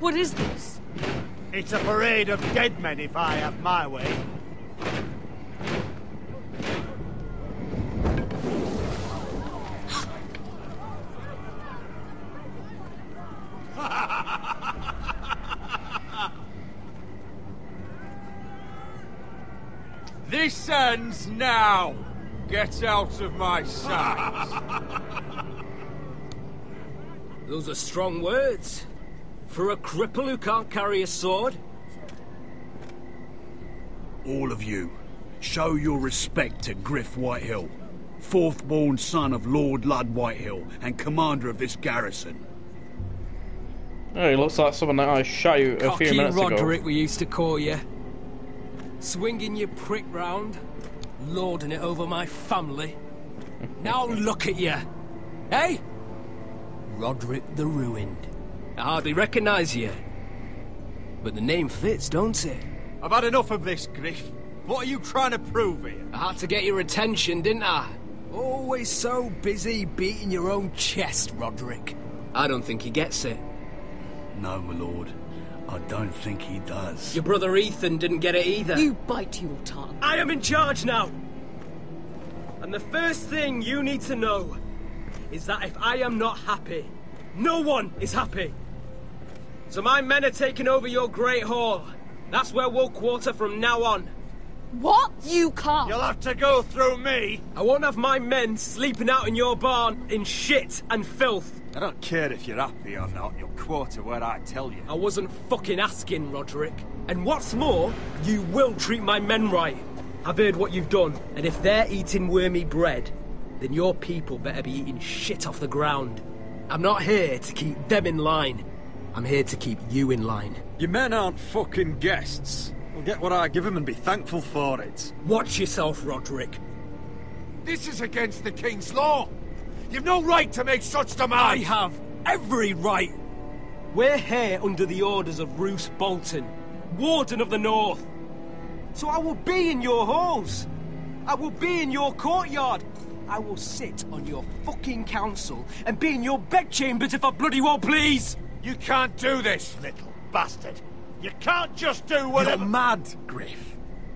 Speaker 20: What is this?
Speaker 21: It's a parade of dead men if I have my way.
Speaker 22: This ends now! Get out of my sight!
Speaker 12: Those are strong words. For a cripple who can't carry a sword?
Speaker 7: All of you, show your respect to Gryff Whitehill, fourth born son of Lord Ludd Whitehill and commander of this garrison.
Speaker 1: Oh, he looks like someone that I shot you a few
Speaker 12: Cocky
Speaker 1: minutes
Speaker 12: Rodrik,
Speaker 1: ago.
Speaker 12: we used to call you. Swinging your prick round, lording it over my family. now look at you. Hey? Rodrik the Ruined. I hardly recognise you. But the name fits, don't it?
Speaker 21: I've had enough of this, Gryff.
Speaker 12: What are you trying to prove here? I had to get your attention, didn't I? Always so busy beating your own chest, Rodrik. I don't think he gets it.
Speaker 23: No, my lord. I don't think he does.
Speaker 12: Your brother Ethan didn't get it either.
Speaker 24: You bite your tongue.
Speaker 12: I am in charge now. And the first thing you need to know is that if I am not happy, no one is happy. So my men are taking over your Great Hall. That's where we'll quarter from now on.
Speaker 24: What? You can't.
Speaker 25: You'll have to go through me.
Speaker 12: I won't have my men sleeping out in your barn in shit and filth.
Speaker 25: I don't care if you're happy or not. You'll quarter where I tell you.
Speaker 12: I wasn't fucking asking, Rodrik. And what's more, you will treat my men right. I've heard what you've done, and if they're eating wormy bread, then your people better be eating shit off the ground. I'm not here to keep them in line. I'm here to keep you in line.
Speaker 25: Your men aren't fucking guests. We'll get what I give them and be thankful for it.
Speaker 12: Watch yourself, Rodrik.
Speaker 26: This is against the King's law. You've no right to make such demands.
Speaker 12: I have every right. We're here under the orders of Roose Bolton, Warden of the North. So I will be in your halls. I will be in your courtyard. I will sit on your fucking council and be in your bedchambers if I bloody well please.
Speaker 26: You can't do this, little bastard. You can't just do whatever.
Speaker 25: You're mad, Gryff.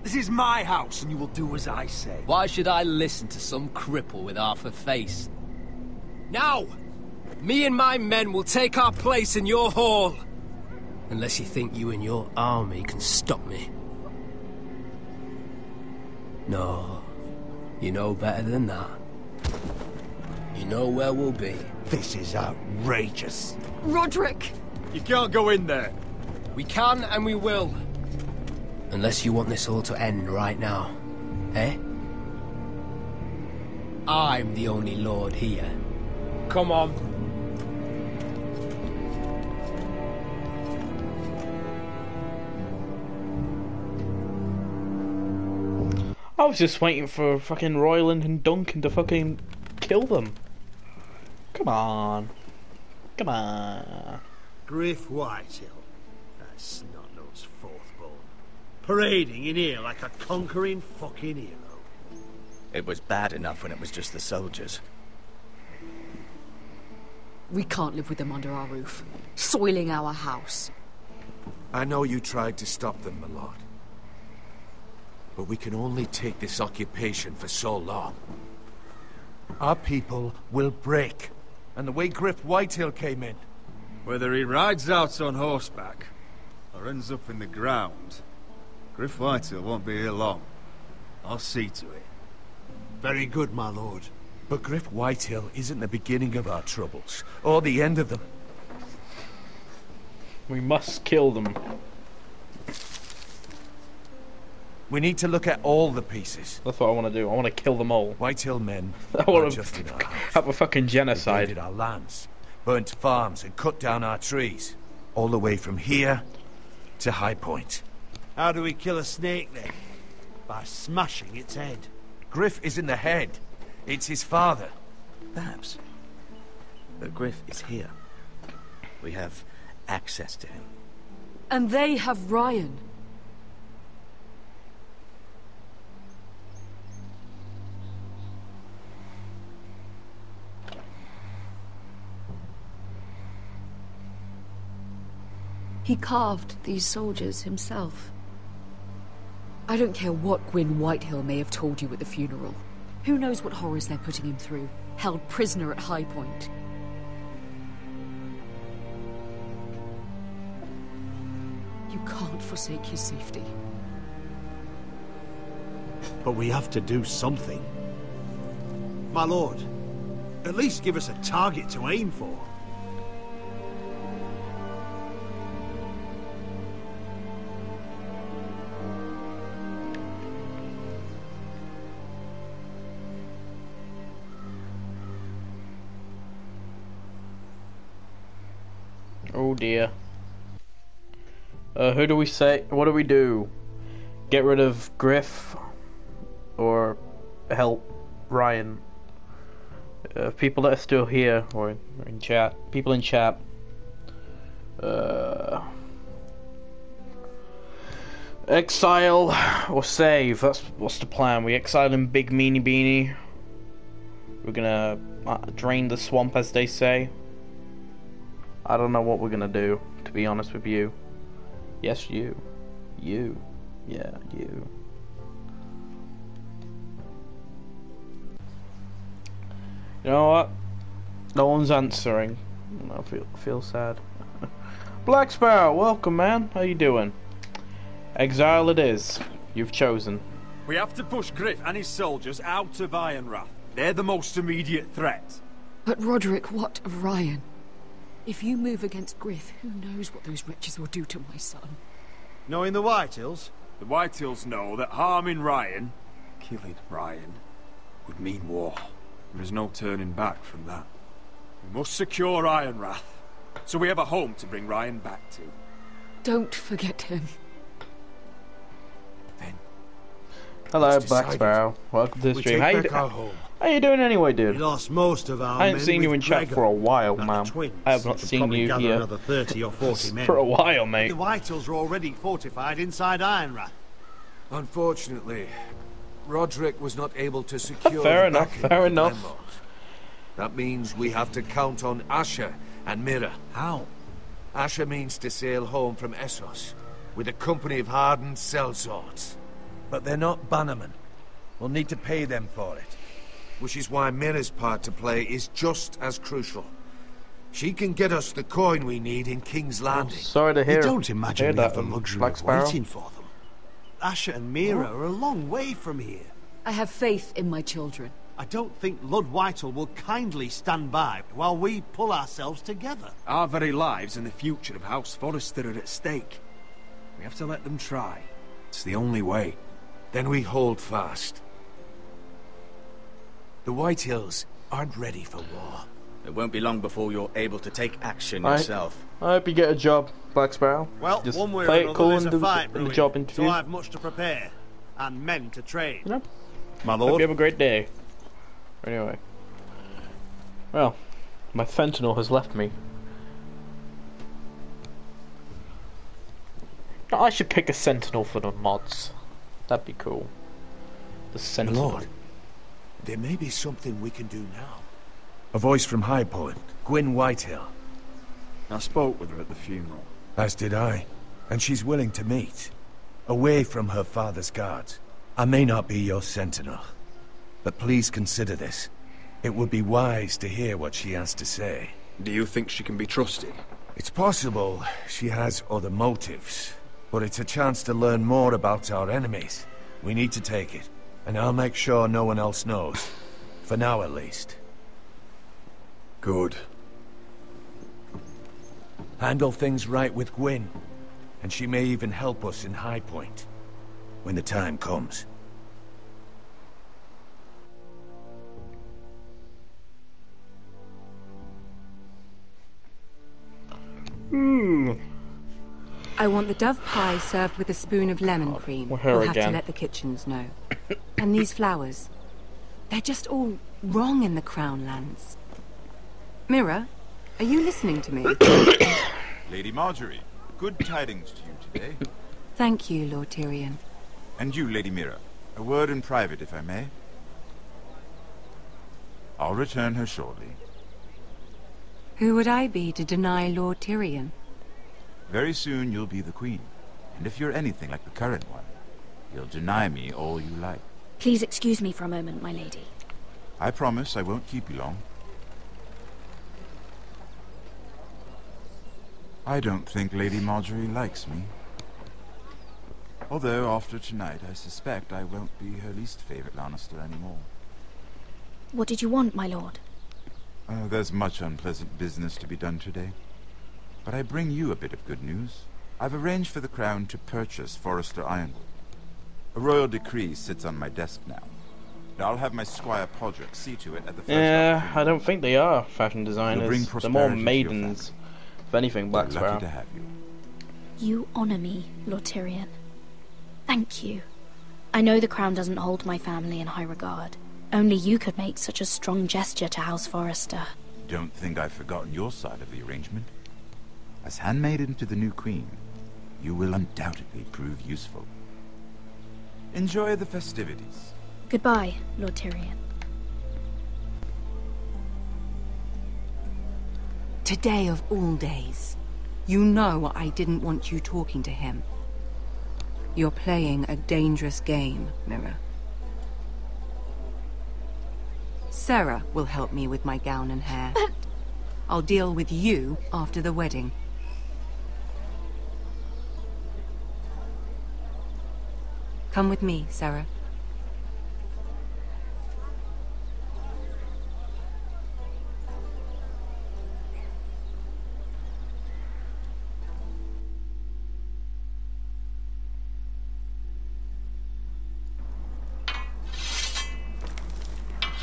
Speaker 25: This is my house, and you will do as I say.
Speaker 12: Why should I listen to some cripple with half a face? Now, me and my men will take our place in your hall. Unless you think you and your army can stop me. No, you know better than that. You know where we'll be.
Speaker 26: This is outrageous.
Speaker 24: Rodrik!
Speaker 25: You can't go in there.
Speaker 12: We can and we will. Unless you want this all to end right now. Eh? I'm the only lord here. Come on.
Speaker 1: I was just waiting for fucking Royland and Duncan to fucking kill them. Come on. Come on.
Speaker 23: Gryff Whitehill. That snot-nosed fourth-born. Parading in here like a conquering fucking hero.
Speaker 6: It was bad enough when it was just the soldiers.
Speaker 24: We can't live with them under our roof, soiling our house.
Speaker 15: I know you tried to stop them, my lord. But we can only take this occupation for so long. Our people will break. And the way Gryff Whitehill came in.
Speaker 25: Whether he rides out on horseback or ends up in the ground, Gryff Whitehill won't be here long. I'll see to it.
Speaker 23: Very good, my lord.
Speaker 15: But Gryff Whitehill isn't the beginning of our troubles, or the end of them.
Speaker 1: We must kill them.
Speaker 15: We need to look at all the pieces.
Speaker 1: That's what I want to do. I want to kill them all.
Speaker 15: Whitehill men
Speaker 1: I want
Speaker 15: just in our
Speaker 1: to have a fucking genocide.
Speaker 15: Invaded our lands, burnt farms, and cut down our trees. All the way from here to High Point.
Speaker 23: How do we kill a snake, then? By smashing its head.
Speaker 15: Gryff isn't the head. It's his father.
Speaker 6: Perhaps. But Gryff is here. We have access to him.
Speaker 24: And they have Ryon. He carved these soldiers himself. I don't care what Gwyn Whitehill may have told you at the funeral. Who knows what horrors they're putting him through, held prisoner at High Point. You can't forsake his safety.
Speaker 23: But we have to do something. My lord, at least give us a target to aim for.
Speaker 1: Oh dear. Uh, who do we say? What do we do? Get rid of Gryff, or help Ryon? Uh, people that are still here or in chat. People in chat. Uh, Exile or save. That's what's the plan. We exile in Big Meanie Beanie. We're gonna uh, drain the swamp, as they say. I don't know what we're gonna do, to be honest with you. Yes, you. You. Yeah, you. You know what? No one's answering. I feel feel sad. Black Sparrow, welcome, man. How you doing? Exile it is. You've chosen.
Speaker 25: We have to push Gryff and his soldiers out of Ironrath. They're the most immediate threat.
Speaker 24: But Rodrik, what of Ryon? If you move against Gryff, who knows what those wretches will do to my son?
Speaker 25: Knowing the White Hills? The White Hills know that harming Ryon, killing Ryon, would mean war. There is no turning back from that. We must secure Ironrath, so we have a home to bring Ryon back to.
Speaker 24: Don't forget him. Then.
Speaker 1: Hello,
Speaker 7: It's
Speaker 1: Black. Sparrow. Welcome to the
Speaker 7: We
Speaker 1: stream.
Speaker 7: take
Speaker 1: How you,
Speaker 7: back
Speaker 1: do-
Speaker 7: our home.
Speaker 1: How you doing anyway, dude?
Speaker 23: We lost most of our
Speaker 1: I haven't seen you
Speaker 23: with
Speaker 1: in chat for a while,
Speaker 23: Like
Speaker 1: man. I have not seen
Speaker 23: probably
Speaker 1: you here
Speaker 23: another 30 or 40 men.
Speaker 1: for a while, mate.
Speaker 23: The Whitehills are already fortified inside Ironrath.
Speaker 21: Unfortunately, Rodrik was not able to secure
Speaker 1: Fair
Speaker 21: the
Speaker 1: enough, fair enough.
Speaker 21: Glenmore. That means we have to count on Asher and Mira.
Speaker 23: How?
Speaker 21: Asher means to sail home from Essos with a company of hardened sellswords.
Speaker 15: But they're not bannermen. We'll need to pay them for it.
Speaker 21: Which is why Mira's part to play is just as crucial. She can get us the coin we need in King's Landing.
Speaker 1: Sorry to hear.
Speaker 23: you don't imagine
Speaker 1: hear
Speaker 23: we
Speaker 1: that,
Speaker 23: have the luxury
Speaker 1: Black
Speaker 23: of
Speaker 1: Sparrow.
Speaker 23: waiting for them. Asher and Mira are a long way from here.
Speaker 24: I have faith in my children.
Speaker 23: I don't think Ludd Whitehill will kindly stand by while we pull ourselves together.
Speaker 25: Our very lives and the future of House Forrester are at stake. We have to let them try. It's the only way.
Speaker 21: Then we hold fast. The White Hills aren't ready for war.
Speaker 6: It won't be long before you're able to take action
Speaker 1: I-
Speaker 6: yourself.
Speaker 1: I hope you get a job, Black Sparrow.
Speaker 23: Well,
Speaker 1: Just
Speaker 23: one way or
Speaker 1: play
Speaker 23: another,
Speaker 1: it cool
Speaker 23: there's a
Speaker 1: do
Speaker 23: fight
Speaker 1: and the
Speaker 23: brewing,
Speaker 1: job interview.
Speaker 23: so I have much to prepare, and men to train.
Speaker 1: Yeah.
Speaker 23: My
Speaker 1: Hope you have a great day. Anyway. Well, my fentanyl has left me. I should pick a sentinel for the mods. That'd be cool. The
Speaker 15: My
Speaker 1: sentinel.
Speaker 15: lord,
Speaker 21: There may be something we can do now.
Speaker 15: a voice from High Point, Gwyn Whitehill.
Speaker 25: I spoke with her at the funeral.
Speaker 15: As did I. And she's willing to meet. Away from her father's guards. I may not be your sentinel. But please consider this. It would be wise to hear what she has to say.
Speaker 22: Do you think she can be trusted?
Speaker 15: It's possible she has other motives. But it's a chance to learn more about our enemies. We need to take it. And I'll make sure no one else knows. For now, at least.
Speaker 22: Good.
Speaker 15: Handle things right with Gwyn. And she may even help us in High Point. When the time comes.
Speaker 1: Hmm.
Speaker 5: I want the dove pie served with a spoon of lemon cream.
Speaker 1: we'll
Speaker 5: have
Speaker 1: again.
Speaker 5: to let the kitchens know. and these flowers. They're just all wrong in the Crown lands. Mira, are you listening to me?
Speaker 2: Lady Margaery, good tidings to you today.
Speaker 5: Thank you, Lord Tyrion.
Speaker 2: And you, Lady Mira. A word in private, if I may. I'll return her shortly.
Speaker 5: Who would I be to deny Lord Tyrion?
Speaker 2: Very soon you'll be the queen. And if you're anything like the current one, you'll deny me all you like.
Speaker 18: Please excuse me for a moment, my lady.
Speaker 2: I promise I won't keep you long. I don't think Lady Margaery likes me. Although, after tonight, I suspect I won't be her least favorite Lannister anymore.
Speaker 18: What did you want, my lord?
Speaker 2: Oh, there's much unpleasant business to be done today. But I bring you a bit of good news. I've arranged for the Crown to purchase Forrester Ironwood. A royal decree sits on my desk now. And I'll have my squire Podrick see to it at the first
Speaker 1: Yeah, I don't think they are fashion designers.
Speaker 2: bring
Speaker 1: They're more
Speaker 2: prosperity to your
Speaker 1: maidens. If anything, Black
Speaker 2: They're lucky to have you.
Speaker 18: You honor me, Lord Tyrion. Thank you. I know the crown doesn't hold my family in high regard. Only you could make such a strong gesture to House Forrester.
Speaker 2: Don't think I've forgotten your side of the arrangement. As handmaiden to the new queen, You will undoubtedly prove useful. Enjoy the festivities.
Speaker 18: Goodbye, Lord Tyrion.
Speaker 5: Today of all days. You know I didn't want you talking to him. You're playing a dangerous game, Mira. Sera will help me with my gown and hair. But... I'll deal with you after the wedding. Come with me, Sera.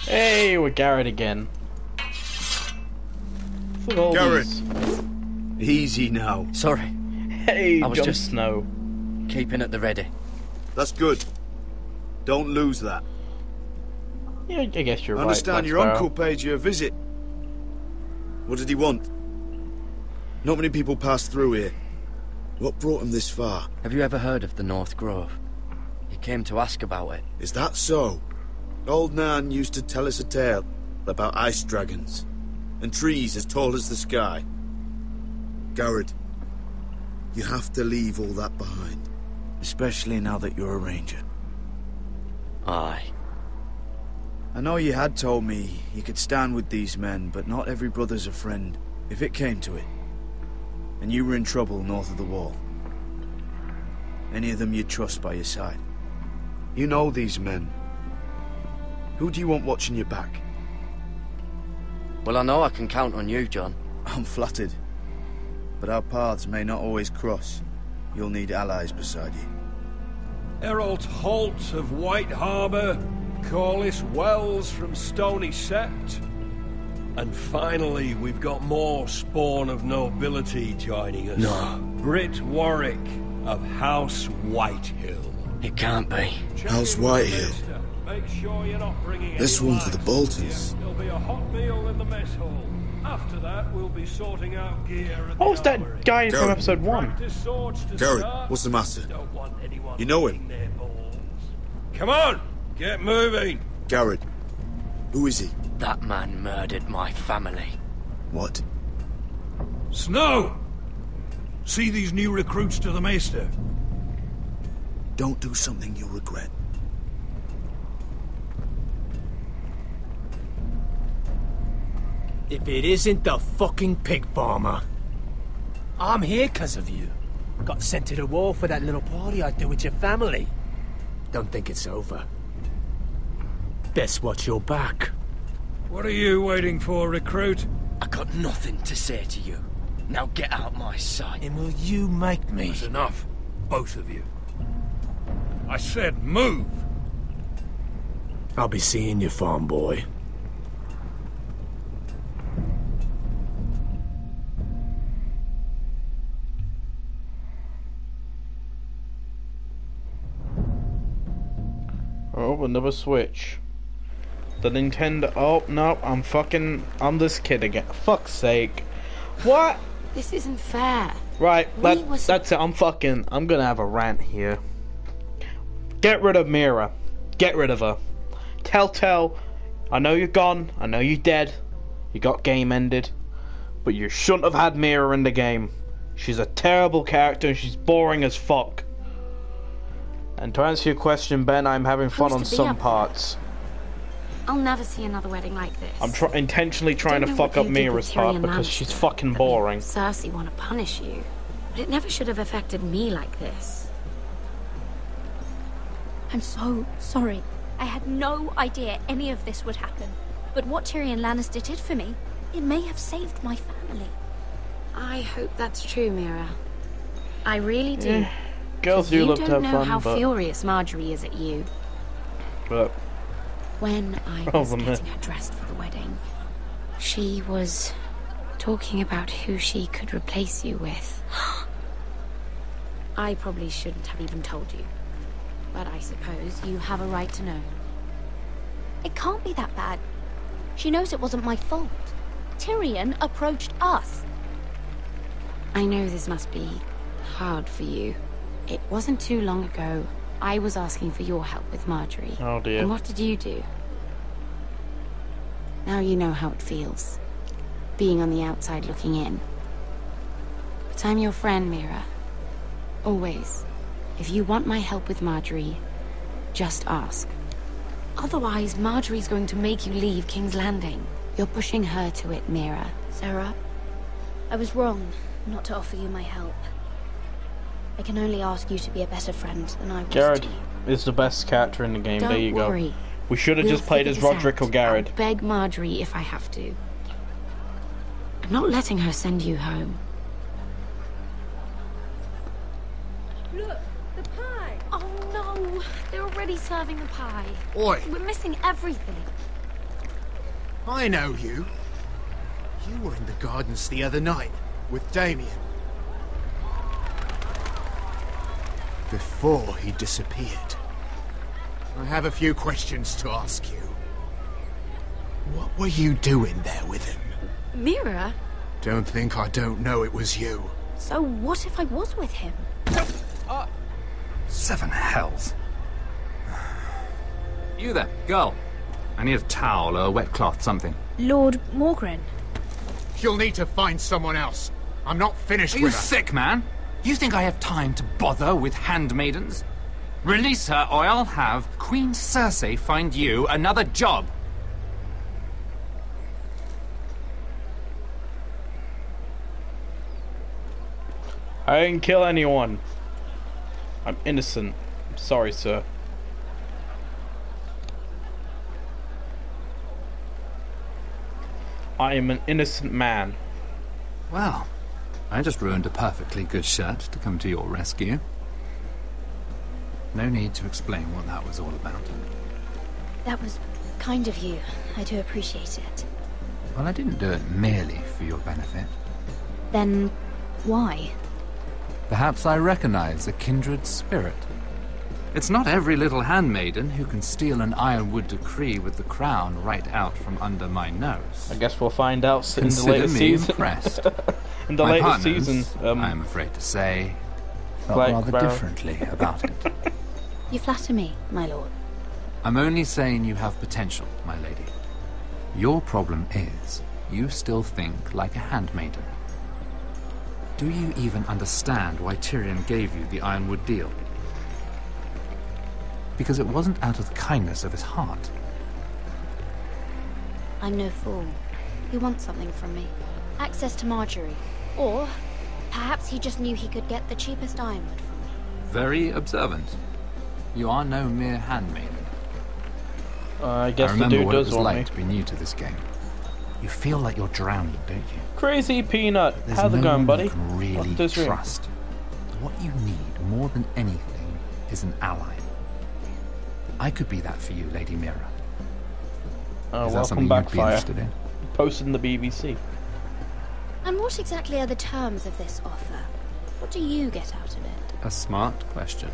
Speaker 1: Hey, we're Gared again. Look
Speaker 13: Gared.
Speaker 1: these-
Speaker 13: Easy now.
Speaker 10: Sorry.
Speaker 1: Hey,
Speaker 10: I was
Speaker 1: Jon
Speaker 10: just
Speaker 1: Snow.
Speaker 10: keeping at the ready.
Speaker 13: That's good. Don't lose that.
Speaker 1: Yeah, I guess you're right.
Speaker 13: I
Speaker 1: right.
Speaker 13: understand
Speaker 1: Black
Speaker 13: your
Speaker 1: Sparrow.
Speaker 13: uncle paid you a visit. What did he want? Not many people pass through here. What brought him this far?
Speaker 10: Have you ever heard of the North Grove? He came to ask about it.
Speaker 13: Is that so? Old Nan used to tell us a tale about ice dragons and trees as tall as the sky. Gared, you have to leave all that behind. Especially now that you're a ranger.
Speaker 10: Aye.
Speaker 13: I know you had told me you could stand with these men, but not every brother's a friend, if it came to it. And you were in trouble north of the wall. Any of them you'd trust by your side. You know these men. Who do you want watching your back?
Speaker 10: Well, I know I can count on you, Jon.
Speaker 13: I'm flattered. But our paths may not always cross. You'll need allies beside you.
Speaker 8: Errol Holt of White Harbour, Corliss Wells from Stony Sept. And finally, we've got more spawn of nobility joining us.
Speaker 10: No.
Speaker 8: Britt Warwick of House Whitehill.
Speaker 10: It can't be.
Speaker 13: House Whitehill.
Speaker 8: Make sure you're not bringing
Speaker 13: This
Speaker 8: any
Speaker 13: one's for the. Boltons.
Speaker 8: There'll be a hot meal in the mess hall. After that, we'll be sorting out gear at
Speaker 1: What
Speaker 8: the
Speaker 1: was that
Speaker 8: armory.
Speaker 1: guy from episode one?
Speaker 8: Practice swords to
Speaker 13: Gared,
Speaker 8: start.
Speaker 13: what's the matter?
Speaker 8: Don't want anyone
Speaker 13: You know him?
Speaker 8: their balls. Come on, get moving.
Speaker 13: Gared. Who is he?
Speaker 10: That man murdered my family.
Speaker 13: What?
Speaker 27: Snow! See these new recruits to the Maester.
Speaker 13: Don't do something you'll regret.
Speaker 12: If it isn't the fucking pig farmer. I'm here 'cause of you. Got sent to the war for that little party I did with your family. Don't think it's over. Best watch your back.
Speaker 8: What are you waiting for, recruit?
Speaker 10: I got nothing to say to you. Now get out my sight.
Speaker 12: And will you make me?
Speaker 8: That's enough, both of you. I said move.
Speaker 12: I'll be seeing you, farm boy.
Speaker 1: Another Switch. The Nintendo. Oh no, I'm fucking. I'm this kid again. Fuck's sake. What?
Speaker 17: This isn't fair.
Speaker 1: Right, that,
Speaker 17: was-
Speaker 1: that's it. I'm fucking. I'm gonna have a rant here. Get rid of Mira. Get rid of her. Telltale, I know you're gone. I know you're dead. You got game ended. But you shouldn't have had Mira in the game. She's a terrible character and she's boring as fuck. And to answer your question, Ben, I'm having fun
Speaker 17: Who's
Speaker 1: on some
Speaker 17: up there?
Speaker 1: parts.
Speaker 17: I'll never see another wedding like this.
Speaker 1: I'm try- intentionally trying to fuck up
Speaker 17: you did with
Speaker 1: Mira's part
Speaker 17: Tyrion
Speaker 1: because she's fucking boring.
Speaker 17: Cersei want to punish you, but it never should have affected me like this.
Speaker 18: I'm so sorry. I had no idea any of this would happen. But what Tyrion Lannister did for me, it may have saved my family.
Speaker 17: I hope that's true, Mira. I really do.
Speaker 1: Eh. Girls do
Speaker 17: you
Speaker 1: love to
Speaker 17: don't
Speaker 1: have
Speaker 17: know
Speaker 1: fun,
Speaker 17: how
Speaker 1: but-
Speaker 17: furious Margaery is at you.
Speaker 1: But
Speaker 17: When I oh, was
Speaker 1: Problem is-
Speaker 17: getting her dressed for the wedding, she was talking about who she could replace you with. I probably shouldn't have even told you. But I suppose you have a right to know.
Speaker 18: It can't be that bad. She knows it wasn't my fault. Tyrion approached us.
Speaker 17: I know this must be hard for you. It wasn't too long ago. I was asking for your help with Margaery.
Speaker 1: Oh, dear.
Speaker 17: And what did you do? Now you know how it feels. Being on the outside looking in. But I'm your friend, Mira. Always. If you want my help with Margaery, just ask. Otherwise, Margaery's going to make you leave King's Landing. You're pushing her to it, Mira.
Speaker 18: Sera, I was wrong not to offer you my help. I can only ask you to be a better friend than I was
Speaker 1: Gared
Speaker 18: to
Speaker 1: is the best character in the game.
Speaker 17: Don't
Speaker 1: there you
Speaker 17: worry.
Speaker 1: go. We should have
Speaker 17: We'll
Speaker 1: just played as Rodrik
Speaker 17: out.
Speaker 1: or Gared.
Speaker 17: I'll beg Margaery if I have to. I'm not letting her send you home.
Speaker 20: Look, the pie.
Speaker 17: Oh no, they're already serving the pie.
Speaker 28: Oi.
Speaker 17: We're missing everything.
Speaker 28: I know you. You were in the gardens the other night with Damien. Before he disappeared. I have a few questions to ask you. What were you doing there with him?
Speaker 17: Mira?
Speaker 28: Don't think I don't know it was you.
Speaker 18: So what if I was with him?
Speaker 29: Seven hells. You there, girl. I need a towel or a wet cloth, something.
Speaker 18: Lord Morgryn.
Speaker 28: You'll need to find someone else. I'm not finished
Speaker 29: Are you
Speaker 28: with her.
Speaker 29: sick, man? You think I have time to bother with handmaidens? Release her, or I'll have Queen Cersei find you another job.
Speaker 1: I didn't kill anyone. I'm innocent. I'm sorry, sir. I am an innocent man.
Speaker 29: Well, I just ruined a perfectly good shirt to come to your rescue. No need to explain what that was all about.
Speaker 18: That was kind of you. I do appreciate it.
Speaker 29: Well, I didn't do it merely for your benefit.
Speaker 18: Then why?
Speaker 29: Perhaps I recognize a kindred spirit. It's not every little handmaiden who can steal an ironwood decree with the crown right out from under my nose.
Speaker 1: I guess we'll find out in the
Speaker 29: Consider me
Speaker 1: season.
Speaker 29: impressed.
Speaker 1: in the
Speaker 29: My
Speaker 1: latest
Speaker 29: partners,
Speaker 1: season, um,
Speaker 29: I'm afraid to say, felt
Speaker 1: Black
Speaker 29: rather
Speaker 1: Sparrow.
Speaker 29: differently about it.
Speaker 18: You flatter me, my lord.
Speaker 29: I'm only saying you have potential, my lady. Your problem is, you still think like a handmaiden. Do you even understand why Tyrion gave you the Ironwood deal? Because it wasn't out of the kindness of his heart.
Speaker 18: I'm no fool. He wants something from me. Access to Margaery. Or perhaps he just knew he could get the cheapest ironwood from me.
Speaker 29: Very observant. You are no mere handmaiden.
Speaker 1: uh, I guess
Speaker 29: I
Speaker 1: the
Speaker 29: remember
Speaker 1: dude
Speaker 29: what it was like
Speaker 1: me.
Speaker 29: to be new to this game. You feel like you're drowning, don't you?
Speaker 1: Crazy Peanut,
Speaker 29: There's
Speaker 1: how's
Speaker 29: no
Speaker 1: it going,
Speaker 29: one
Speaker 1: buddy?
Speaker 29: You can really
Speaker 1: What's this room?
Speaker 29: trust. What you need more than anything is an ally. I could be that for you, Lady Mira.
Speaker 1: Oh,
Speaker 29: is that
Speaker 1: welcome
Speaker 29: something
Speaker 1: back,
Speaker 29: you'd be
Speaker 1: Fire.
Speaker 29: interested in?
Speaker 1: Posted in the BBC.
Speaker 18: And what exactly are the terms of this offer? What do you get out of it?
Speaker 29: A smart question.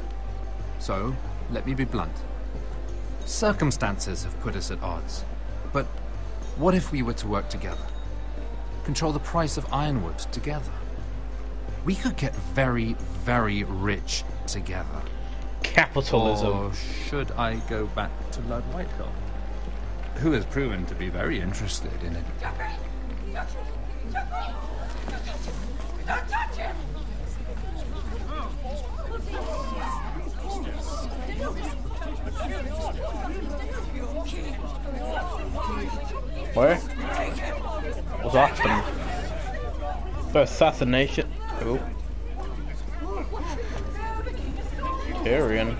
Speaker 29: So, let me be blunt. Circumstances have put us at odds. But what if we were to work together? Control the price of ironwood together? We could get very, very rich together.
Speaker 1: Capitalism.
Speaker 29: Or should I go back to Lord Whitehill? Who has proven to be very interested in it.
Speaker 1: Where? What's happened? The assassination. Oh. Tyrion.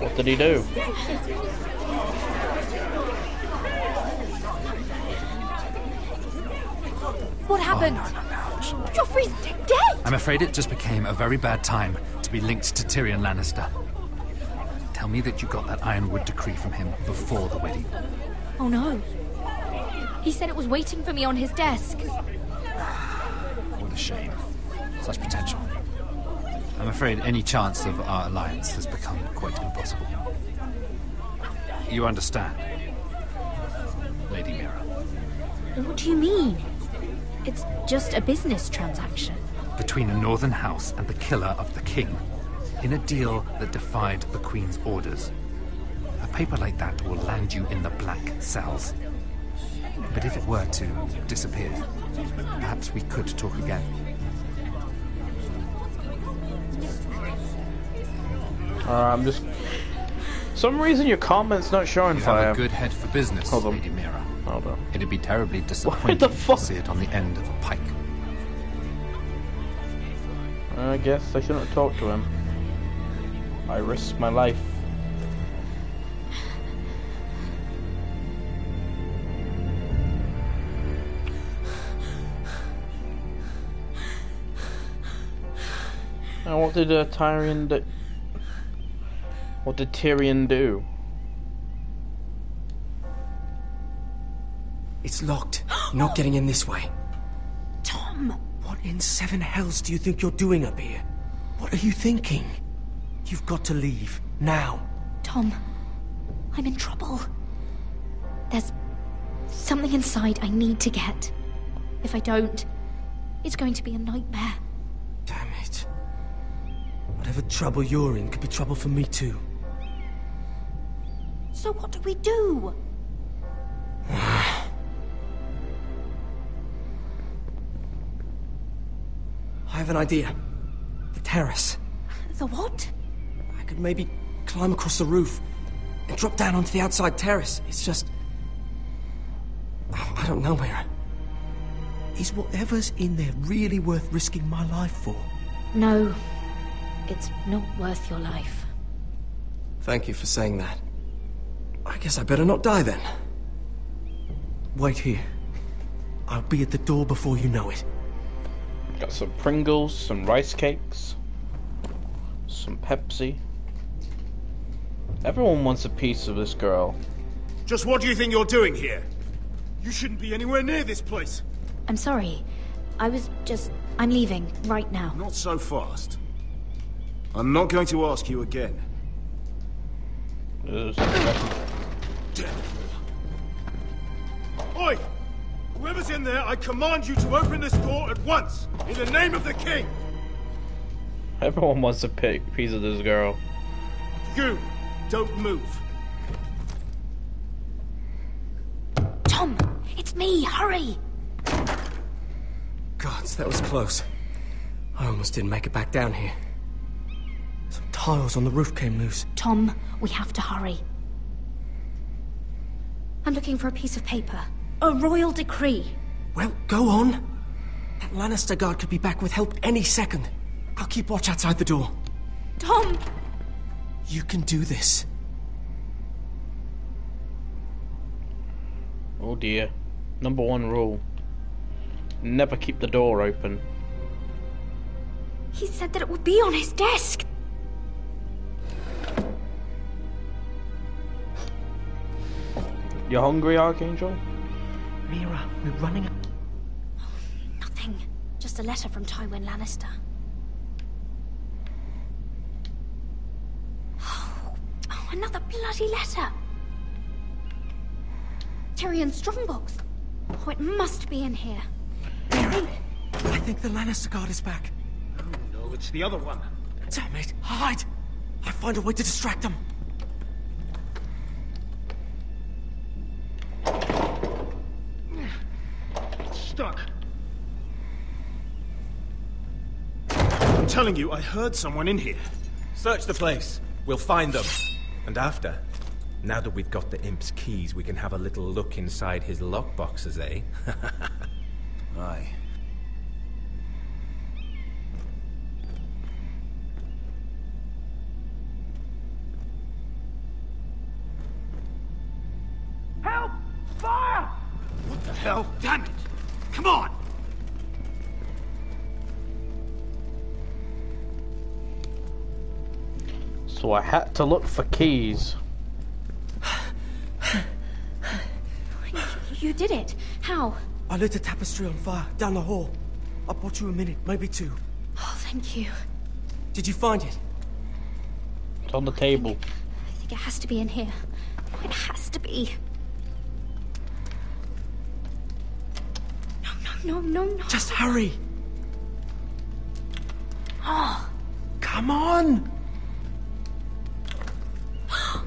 Speaker 1: What did he do?
Speaker 18: What happened? Joffrey's dead!
Speaker 29: I'm afraid it just became a very bad time to be linked to Tyrion Lannister. Tell me that you got that Ironwood decree from him before the wedding.
Speaker 18: Oh no. He said it was waiting for me on his desk.
Speaker 29: What a shame. Such potential. I'm afraid any chance of our alliance has become quite impossible. You understand, Lady Mira.
Speaker 18: What do you mean? It's just a business transaction.
Speaker 29: between a northern house and the killer of the king, in a deal that defied the Queen's orders. A paper like that will land you in the black cells. But if it were to disappear, perhaps we could talk again.
Speaker 1: Uh, I'm just. Some reason your comment's not showing
Speaker 29: You
Speaker 1: fire.
Speaker 29: have a good head for business,
Speaker 1: Hold on.
Speaker 29: Lady Mira.
Speaker 1: Hold on.
Speaker 29: It'd be terribly disappointing to see it on the end of a pike.
Speaker 1: I guess I shouldn't talk to him. I risk my life. Now, what did uh, Tyrion do? What did Tyrion do?
Speaker 12: It's locked. You're not getting in this way.
Speaker 18: Tom!
Speaker 12: What in seven hells do you think you're doing up here? What are you thinking? You've got to leave. Now.
Speaker 18: Tom, I'm in trouble. There's something inside I need to get. If I don't, it's going to be a nightmare.
Speaker 12: Damn it. Whatever trouble you're in could be trouble for me too.
Speaker 18: So what do we do?
Speaker 12: I have an idea. The terrace.
Speaker 18: The what?
Speaker 12: I could maybe climb across the roof and drop down onto the outside terrace. It's just. I don't know, Mira. Is whatever's in there really worth risking my life for?
Speaker 18: No, it's not worth your life.
Speaker 12: Thank you for saying that. I guess I better not die then. Wait here. I'll be at the door before you know it.
Speaker 1: Got some Pringles, some rice cakes, some Pepsi. Everyone wants a piece of this girl.
Speaker 30: Just what do you think you're doing here? You shouldn't be anywhere near this place.
Speaker 18: I'm sorry. I was just. I'm leaving right now.
Speaker 30: Not so fast. I'm not going to ask you again. Oi! Whoever's in there, I command you to open this door at once, in the name of the king!
Speaker 1: Everyone wants a pi- piece of this girl.
Speaker 30: You, don't move.
Speaker 18: Tom, it's me. Hurry.
Speaker 12: Gods, that was close. I almost didn't make it back down here. Some tiles on the roof came loose.
Speaker 18: Tom, we have to hurry. I'm looking for a piece of paper. A royal decree.
Speaker 12: Well, go on. That Lannister guard could be back with help any second. I'll keep watch outside the door.
Speaker 18: Tom!
Speaker 12: You can do this.
Speaker 1: Oh dear. Number one rule. Never keep the door open.
Speaker 18: He said that it would be on his desk.
Speaker 1: You're hungry, Archangel?
Speaker 12: Mira, we're running.
Speaker 18: Oh, Nothing. Just a letter from Tywin Lannister. Oh, oh, another bloody letter. Tyrion Strongbox. Oh, it must be in here.
Speaker 12: Mira, I think the Lannister guard is back.
Speaker 30: Oh, No, it's the other one.
Speaker 12: Damn it! Hide! I find a way to distract them.
Speaker 30: Stuck. I'm telling you, I heard someone in here.
Speaker 25: Search the place. We'll find them. And after, now that we've got the imp's keys, we can have a little look inside his lockboxes, eh?
Speaker 31: Aye.
Speaker 30: Help! Fire! What the hell? Damn it! Come on!
Speaker 1: So I had to look for keys.
Speaker 18: You did it. How?
Speaker 12: I lit a tapestry on fire down the hall. I bought you a minute, maybe two.
Speaker 18: Oh, thank you.
Speaker 12: Did you find it?
Speaker 1: It's on the table.
Speaker 18: I think it has to be in here. It has to be. No, no, no, no, no.
Speaker 12: Just hurry. Oh. Come on!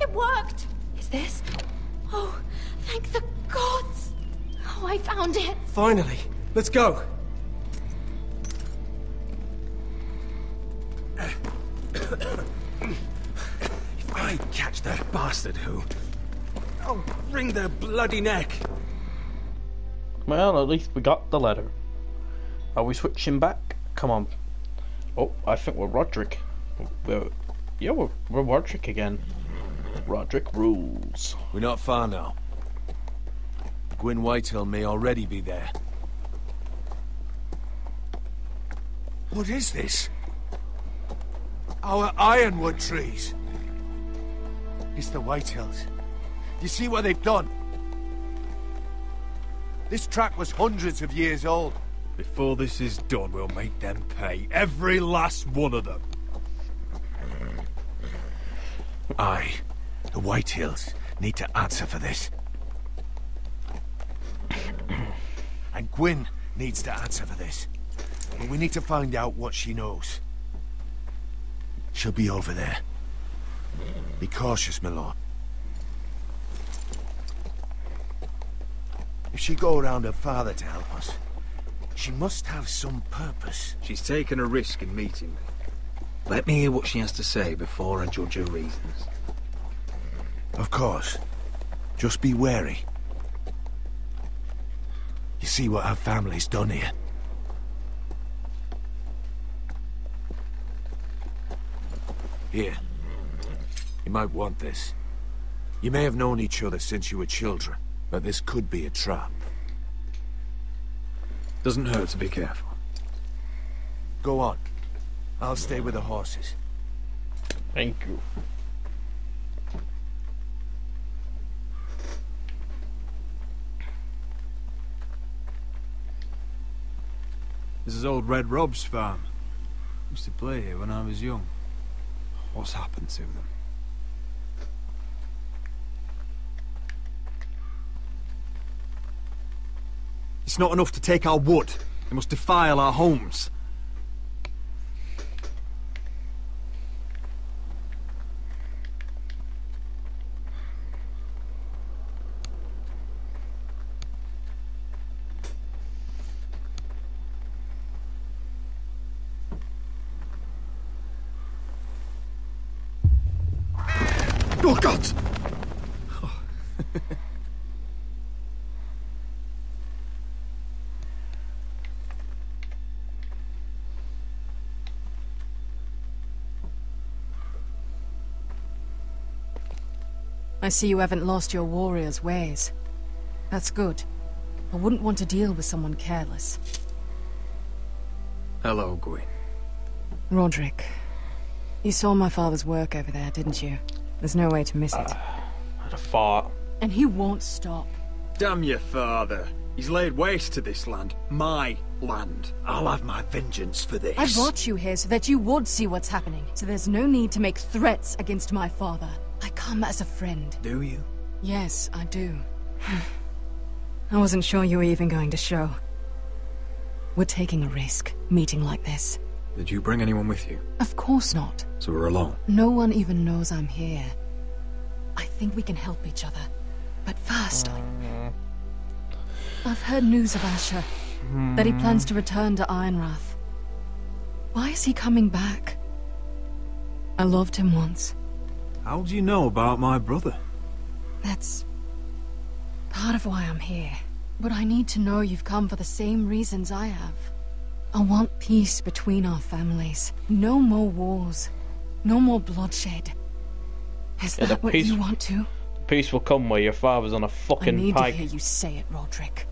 Speaker 18: It worked! Is this? Oh, thank the gods! Oh, I found it!
Speaker 12: Finally. Let's go. if I catch that bastard who... I'll wring their bloody neck.
Speaker 1: Well, at least we got the letter. Are we switching back? Come on. Oh, I think we're Rodrik. We're, yeah, we're, we're Rodrik again. Rodrik rules.
Speaker 15: We're not far now. Gwyn Whitehill may already be there.
Speaker 32: What is this? Our ironwood trees. It's the Whitehills. You see what they've done? This track was hundreds of years old.
Speaker 25: Before this is done, we'll make them pay. Every last one of them.
Speaker 15: Aye. The Whitehills, need to answer for this. and Gwyn needs to answer for this. But we need to find out what she knows. She'll be over there. Be cautious, my lord. If she go around her father to help us, she must have some purpose.
Speaker 33: She's taken a risk in meeting me. Let me hear what she has to say before I judge her reasons.
Speaker 15: Of course. Just be wary. You see what her family's done here. Here. You might want this. You may have known each other since you were children, but this could be a trap.
Speaker 33: Doesn't hurt to be careful.
Speaker 15: Go on. I'll stay with the horses.
Speaker 1: Thank you.
Speaker 25: This is old Red Rob's farm. Used to play here when I was young. What's happened to them? It's not enough to take our wood. They must defile our homes. Oh, God!
Speaker 34: I see you haven't lost your warrior's ways. That's good. I wouldn't want to deal with someone careless.
Speaker 33: Hello, Gwyn.
Speaker 34: Rodrik, you saw my father's work over there, didn't you? There's no way to miss it.
Speaker 1: Ah, Had a fart.
Speaker 34: And he won't stop.
Speaker 25: Damn your father. He's laid waste to this land. My land.
Speaker 32: I'll have my vengeance for this.
Speaker 34: I brought you here so that you would see what's happening. So there's no need to make threats against my father. I come as a friend.
Speaker 33: Do you?
Speaker 34: Yes, I do. I wasn't sure you were even going to show. We're taking a risk, meeting like this.
Speaker 33: Did you bring anyone with you?
Speaker 34: Of course not.
Speaker 33: So we're alone.
Speaker 34: No one even knows I'm here. I think we can help each other. But first, I... I've heard news of Asher. That he plans to return to Ironrath. Why is he coming back? I loved him once.
Speaker 25: How do you know about my brother?
Speaker 34: That's... part of why I'm here. But I need to know you've come for the same reasons I have. I want peace between our families. No more wars. No more bloodshed. Is
Speaker 1: Yeah,
Speaker 34: that what
Speaker 1: peace-
Speaker 34: you want to?
Speaker 1: Peace will come where your father's on a fucking I
Speaker 34: need
Speaker 1: pike.
Speaker 34: to hear you say it, Rodrik.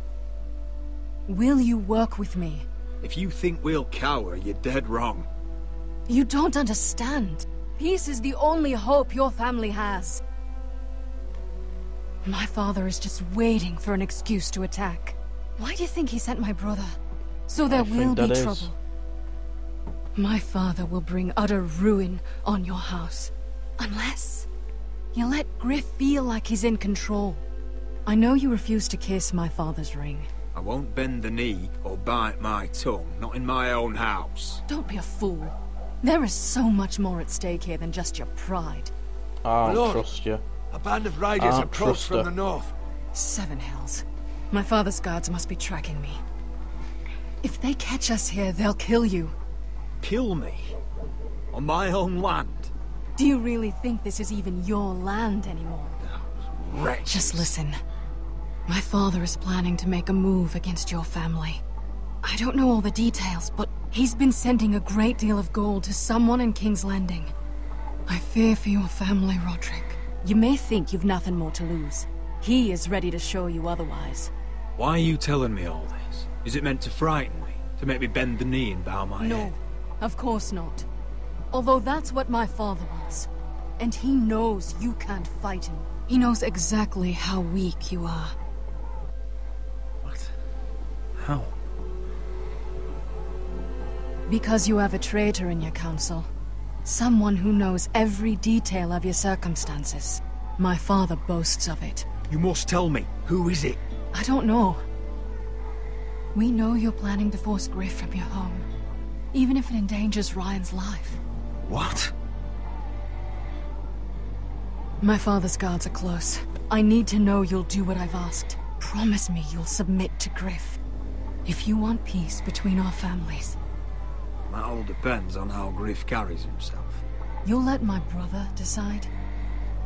Speaker 34: Will you work with me?
Speaker 25: If you think we'll cower, you're dead wrong.
Speaker 34: You don't understand. Peace is the only hope your family has. My father is just waiting for an excuse to attack. Why do you think he sent my brother? So there
Speaker 1: I
Speaker 34: will be
Speaker 1: that is.
Speaker 34: trouble. My father will bring utter ruin on your house. Unless you let Gryff feel like he's in control. I know you refuse to kiss my father's ring.
Speaker 25: I won't bend the knee or bite my tongue, not in my own house.
Speaker 34: Don't be a fool. There is so much more at stake here than just your pride.
Speaker 1: Ah, I don't
Speaker 21: Lord.
Speaker 1: trust you.
Speaker 21: A band of riders ah,
Speaker 1: I don't
Speaker 21: approach from
Speaker 1: her.
Speaker 21: the north.
Speaker 34: Seven Hills. My father's guards must be tracking me. If they catch us here, they'll kill you.
Speaker 22: Kill me? On my own land?
Speaker 34: Do you really think this is even your land anymore?
Speaker 22: Wretches.
Speaker 34: Just listen. My father is planning to make a move against your family. I don't know all the details, but he's been sending a great deal of gold to someone in King's Landing. I fear for your family, Rodrik. You may think you've nothing more to lose. He is ready to show you otherwise.
Speaker 25: Why are you telling me all this? Is it meant to frighten me? To make me bend the knee and bow my
Speaker 34: no,
Speaker 25: head?
Speaker 34: No, of course not. Although that's what my father wants. And he knows you can't fight him. He knows exactly how weak you are. What?
Speaker 25: How?
Speaker 34: Because you have a traitor in your council. Someone who knows every detail of your circumstances. My father boasts of it.
Speaker 25: You must tell me. Who is it?
Speaker 34: I don't know. We know you're planning to force Gryff from your home. Even if it endangers Ryon's life.
Speaker 25: What?
Speaker 34: My father's guards are close. I need to know you'll do what I've asked. Promise me you'll submit to Gryff. If you want peace between our families,
Speaker 25: That all depends on how Gryff carries himself.
Speaker 34: you'll let my brother decide?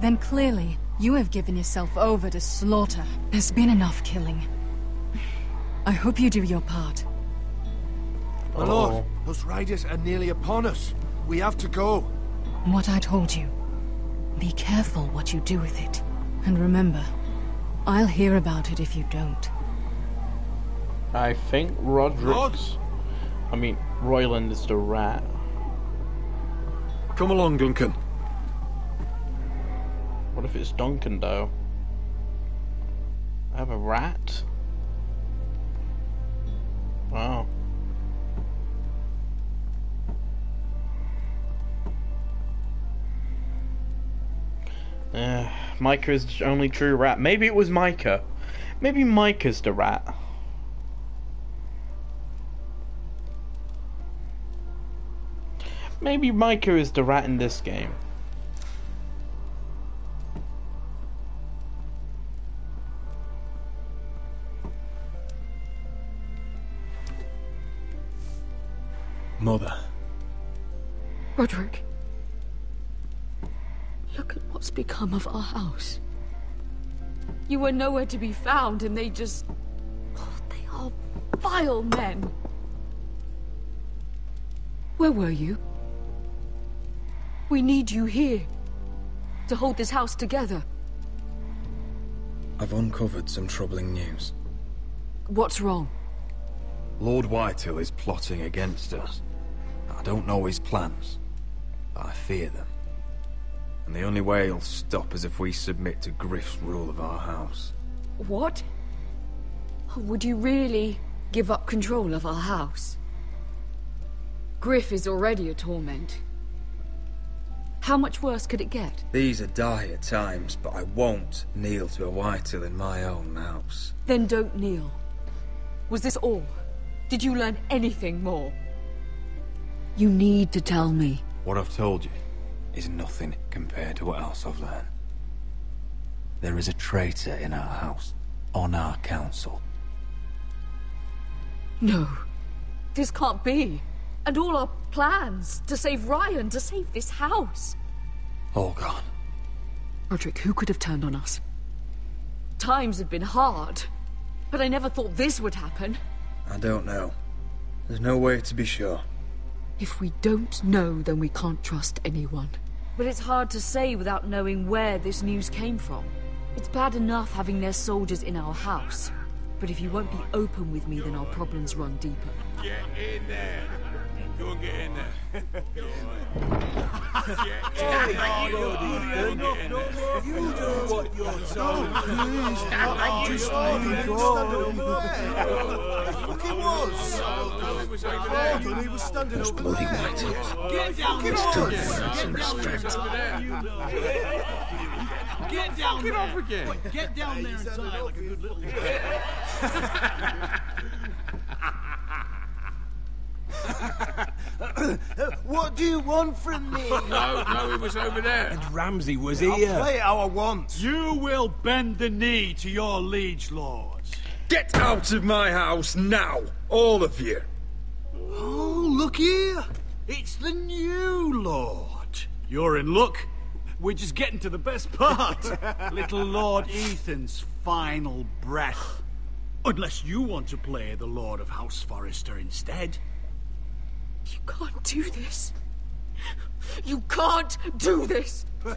Speaker 34: Then clearly, you have given yourself over to slaughter. There's been enough killing. I hope you do your part.
Speaker 21: My lord, those riders are nearly upon us. We have to go.
Speaker 34: What I told you. Be careful what you do with it. And remember, I'll hear about it if you don't.
Speaker 1: I think Rodrik's. I mean, Royland is the rat.
Speaker 25: Come along, Duncan.
Speaker 1: What if it's Duncan, though? I have a rat? Wow. Uh, Micah is the only true rat. Maybe it was Micah. Maybe Micah's the rat. Maybe Micah is the rat in this game.
Speaker 25: Mother.
Speaker 24: Roderick. Look at what's become of our house. You were nowhere to be found, and they just. Oh, they are vile men. Where were you? We need you here. To hold this house together.
Speaker 2: I've uncovered some troubling news.
Speaker 24: What's wrong?
Speaker 25: Lord Whitehill is plotting against us. I don't know his plans, but I fear them. And the only way he'll stop is if we submit to Gryff's rule of our house.
Speaker 24: What? Would you really give up control of our house? Gryff is already a torment. How much worse could it get?
Speaker 2: These are dire times, but I won't kneel to a Whitehill in my own house.
Speaker 24: Then don't kneel. Was this all? Did you learn anything more? You need to tell me.
Speaker 25: What I've told you is nothing compared to what else I've learned. There is a traitor in our house, on our council.
Speaker 24: No. This can't be. And all our plans to save Ryon, to save this house.
Speaker 25: All gone.
Speaker 24: Rodrik, who could have turned on us? Times have been hard, but I never thought this would happen.
Speaker 2: I don't know. There's no way to be sure.
Speaker 24: If we don't know, then we can't trust anyone. But it's hard to say without knowing where this news came from. It's bad enough having their soldiers in our house. But if you won't be open with me, then our problems run deeper.
Speaker 35: Get in there. Go get in there.
Speaker 21: You do what you're told. Please, I'm just leaving Fucking was. Hold on, he was standing
Speaker 15: Those
Speaker 21: over
Speaker 15: bloody
Speaker 21: there.
Speaker 15: white
Speaker 21: Get down
Speaker 15: They still deserve some respect.
Speaker 23: Get down
Speaker 35: Get
Speaker 23: there.
Speaker 35: off again.
Speaker 23: Get down there and die like a good little
Speaker 36: what do you want from me?
Speaker 15: No, no, he was over there.
Speaker 11: And Ramsay was
Speaker 36: I'll
Speaker 11: here.
Speaker 36: play it how I want.
Speaker 23: You will bend the knee to your liege lords.
Speaker 25: Get out of my house now, all of you.
Speaker 23: Oh, look here. It's the new lord. You're in luck. We're just getting to the best part. Little Lord Ethan's final breath. Unless you want to play the Lord of House Forrester instead.
Speaker 24: You can't do this. You can't do this.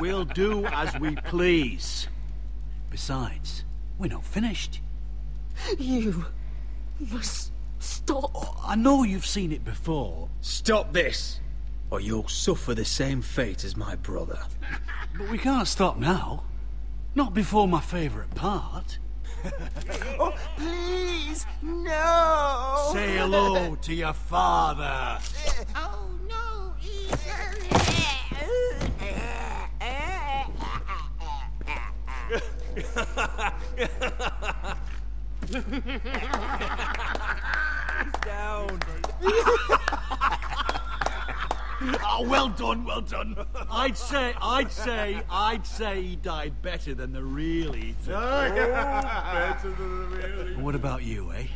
Speaker 23: We'll do as we please. Besides, we're not finished.
Speaker 24: You must stop.
Speaker 23: I know you've seen it before.
Speaker 25: Stop this, or you'll suffer the same fate as my brother.
Speaker 23: But we can't stop now. Not before my favourite part.
Speaker 36: oh, please, no!
Speaker 23: Say hello to your father.
Speaker 36: Oh, no,
Speaker 23: Down. oh, well done, well done. I'd say, I'd say, I'd say he died better than the real Ethan.
Speaker 36: better than the real
Speaker 23: And What about you, eh?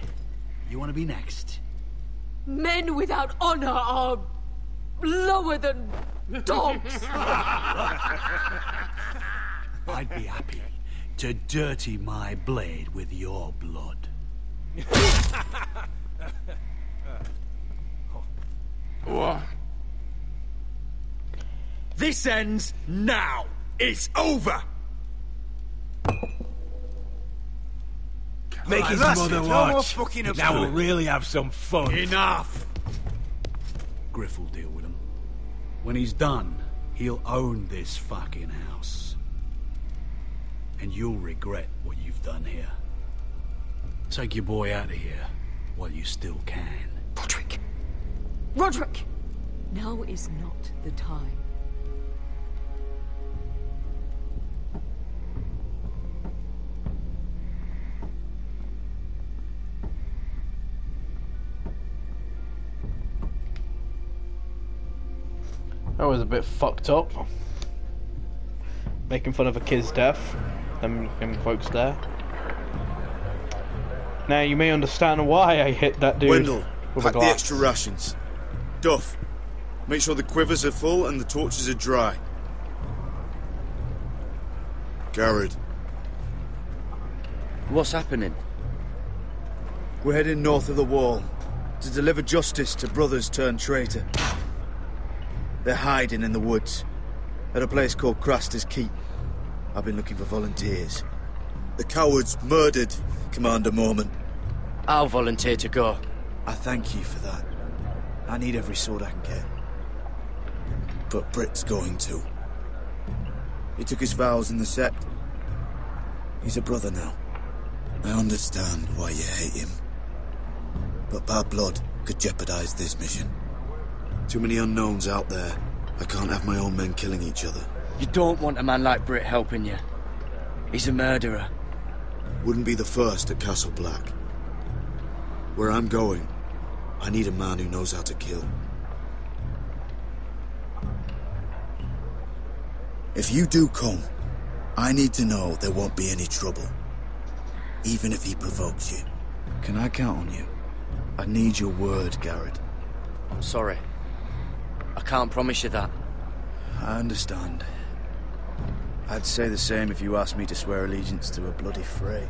Speaker 23: You want to be next?
Speaker 24: Men without honor are lower than dogs.
Speaker 23: I'd be happy to dirty my blade with your blood.
Speaker 25: What? This ends now. It's over.
Speaker 11: Make
Speaker 23: Right,
Speaker 11: his mother
Speaker 23: it. No
Speaker 11: watch.
Speaker 23: more fucking
Speaker 11: now we'll really have some fun.
Speaker 23: Enough! Gryff will deal with him. When he's done, he'll own this fucking house. And you'll regret what you've done here. Take your boy out of here while you still can.
Speaker 24: Rodrik. Rodrik! Now is not the time.
Speaker 1: That was a bit fucked up. Making fun of a kid's death. Them, them folks there. Now you may understand why I hit that dude
Speaker 13: Wendell,
Speaker 1: with a
Speaker 13: pack the extra rations. Duff, make sure the quivers are full and the torches are dry. Gared,
Speaker 10: What's happening?
Speaker 13: we're heading north of the wall to deliver justice to brothers turned traitor. They're hiding in the woods at a place called Craster's Keep. I've been looking for volunteers. The cowards murdered Commander Mormont.
Speaker 10: I'll volunteer to go.
Speaker 13: I thank you for that. I need every sword I can get. But Britt's going to. He took his vows in the Sept. He's a brother now. I understand why you hate him. But bad blood could jeopardize this mission. Too many unknowns out there. I can't have my own men killing each other.
Speaker 10: You don't want a man like Britt helping you. He's a murderer.
Speaker 13: Wouldn't be the first at Castle Black. Where I'm going, I need a man who knows how to kill. If you do come, I need to know there won't be any trouble. Even if he provokes you. Can I count on you? I need your word, Gared.
Speaker 10: I'm sorry. I can't promise you that.
Speaker 13: I understand. I'd say the same if you asked me to swear allegiance to a bloody fray.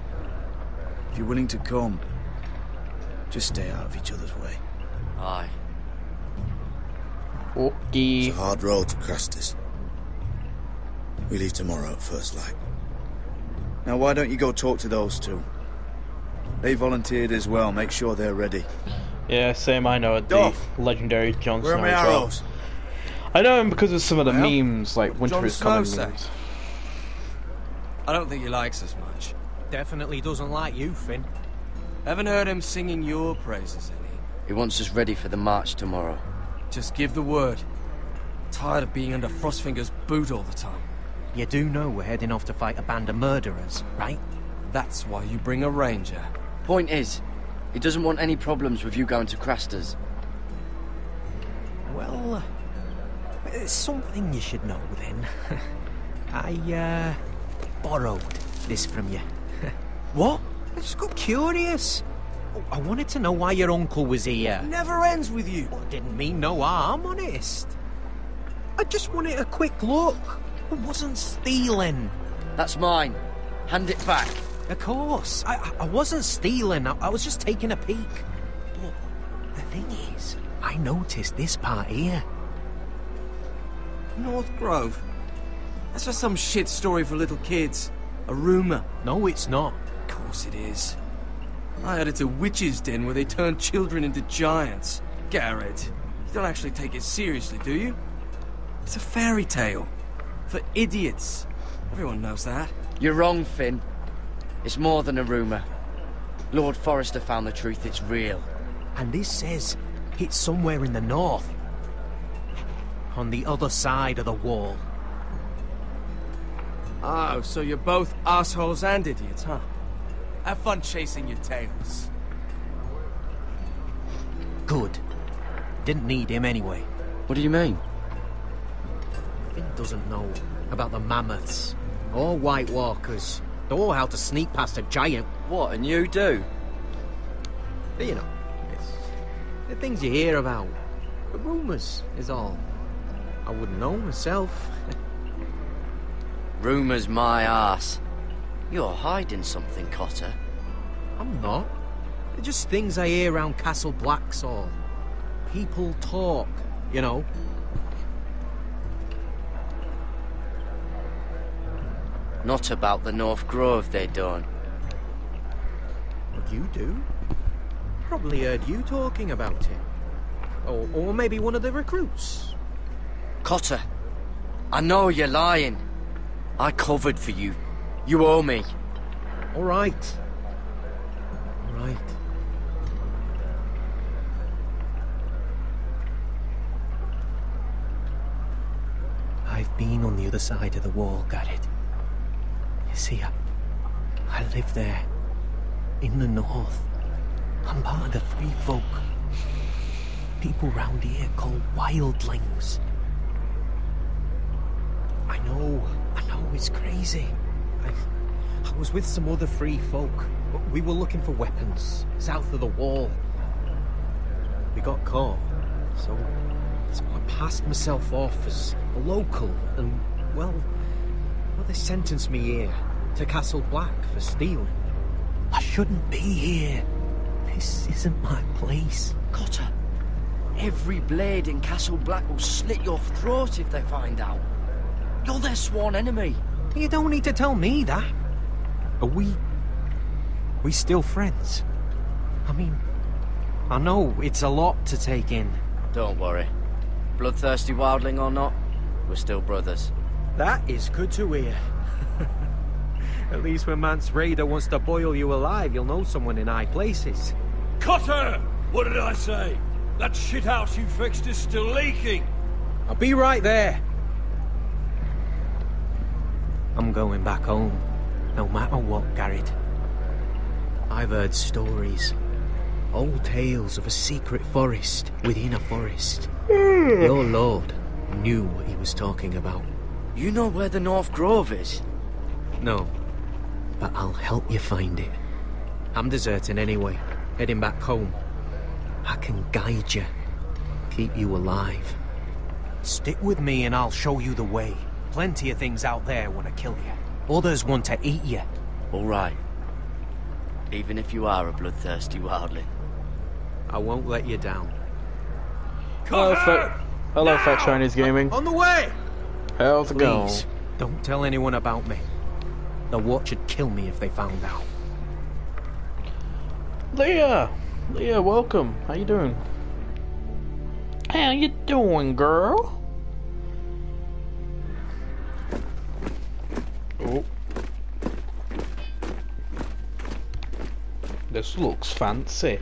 Speaker 13: If you're willing to come, just stay out of each other's way.
Speaker 10: Aye.
Speaker 1: Okay.
Speaker 13: It's a hard road to Craster's. We leave tomorrow at first light. Now, why don't you go talk to those two? They volunteered as well. Make sure they're ready.
Speaker 1: Yeah, same. I know the
Speaker 13: Duff.
Speaker 1: legendary Jon
Speaker 13: Where are my
Speaker 1: as well.
Speaker 13: arrows?
Speaker 1: I know him because of some of the
Speaker 12: Well,
Speaker 1: memes, like Winter
Speaker 12: Jon
Speaker 1: is
Speaker 12: Snow
Speaker 1: Coming
Speaker 12: say?
Speaker 1: memes.
Speaker 12: I don't think he likes us much.
Speaker 11: Definitely doesn't like you, Finn.
Speaker 12: Haven't heard him singing your praises any.
Speaker 10: He wants us ready for the march tomorrow.
Speaker 12: Just give the word. Tired of being under Frostfinger's boot all the time.
Speaker 11: You do know we're heading off to fight a band of murderers, right?
Speaker 12: That's why you bring a ranger.
Speaker 10: Point is, he doesn't want any problems with you going to Craster's.
Speaker 11: Well, something you should know then. I, uh, borrowed this from you. what? I just got curious. I wanted to know why your uncle was here.
Speaker 12: Never ends with you.
Speaker 11: Well, didn't mean no harm, honest. I just wanted a quick look. I wasn't stealing.
Speaker 10: That's mine. Hand it back.
Speaker 11: Of course. I, I wasn't stealing. I, I was just taking a peek. But the thing is, I noticed this part here.
Speaker 12: North Grove? That's just some shit story for little kids. A rumour.
Speaker 11: No, it's not.
Speaker 12: Of course it is. I heard it's a witch's den where they turn children into giants. Gared, you don't actually take it seriously, do you? It's a fairy tale. For idiots. Everyone knows that.
Speaker 10: You're wrong, Finn. It's more than a rumour. Lord Forrester found the truth, it's real.
Speaker 11: And this says it's somewhere in the north. On the other side of the wall.
Speaker 12: Oh, so you're both assholes and idiots, huh? Have fun chasing your tails.
Speaker 11: Good. Didn't need him anyway.
Speaker 10: What do you mean?
Speaker 11: Finn doesn't know about the mammoths or White Walkers or how to sneak past a giant.
Speaker 10: What, and you do?
Speaker 11: But, you know, it's the things you hear about. The rumours is all. I wouldn't know myself.
Speaker 10: Rumours my ass. You're hiding something, Cotter.
Speaker 11: I'm not. They're just things I hear around Castle Blacksall. People talk, you know.
Speaker 10: Not about the North Grove they done.
Speaker 11: What you do? Probably heard you talking about it. Or, or maybe one of the recruits.
Speaker 10: Cotter, I know you're lying. I covered for you. You owe me.
Speaker 11: All right. All right. I've been on the other side of the wall, Gared. You see, I, I live there, in the north. I'm part of the free folk. People round here call wildlings. I know, I know it's crazy. I, I was with some other free folk. We were looking for weapons south of the wall. We got caught, so, so I passed myself off as a local, and well, well, they sentenced me here to Castle Black for stealing. I shouldn't be here. This isn't my place.
Speaker 10: Cotter, every blade in Castle Black will slit your throat if they find out. You're their sworn enemy.
Speaker 11: You don't need to tell me that. Are we... we still friends? I mean, I know it's a lot to take in.
Speaker 10: Don't worry. Bloodthirsty wildling or not, we're still brothers.
Speaker 11: That is good to hear. At least when Mance Rayder wants to boil you alive, you'll know someone in high places.
Speaker 8: Cotter! What did I say? That shithouse you fixed is still leaking!
Speaker 11: I'll be right there. I'm going back home, no matter what, Gared. I've heard stories. Old tales of a secret forest within a forest. Hmm. Your lord knew what he was talking about.
Speaker 10: You know where the North Grove is?
Speaker 11: No, but I'll help you find it. I'm deserting anyway, heading back home. I can guide you, keep you alive. Stick with me and I'll show you the way. Plenty of things out there want to kill you. Others want to eat you.
Speaker 10: All right. Even if you are a bloodthirsty wildling.
Speaker 11: I won't let you down.
Speaker 1: Hello, Fat, hello, Fat Chinese Gaming.
Speaker 11: On the way!
Speaker 1: How's it going?
Speaker 11: Please, don't tell anyone about me. The watch would kill me if they found out.
Speaker 1: Leah! Leah, welcome. How you doing? How you doing, girl? Oh. This looks fancy.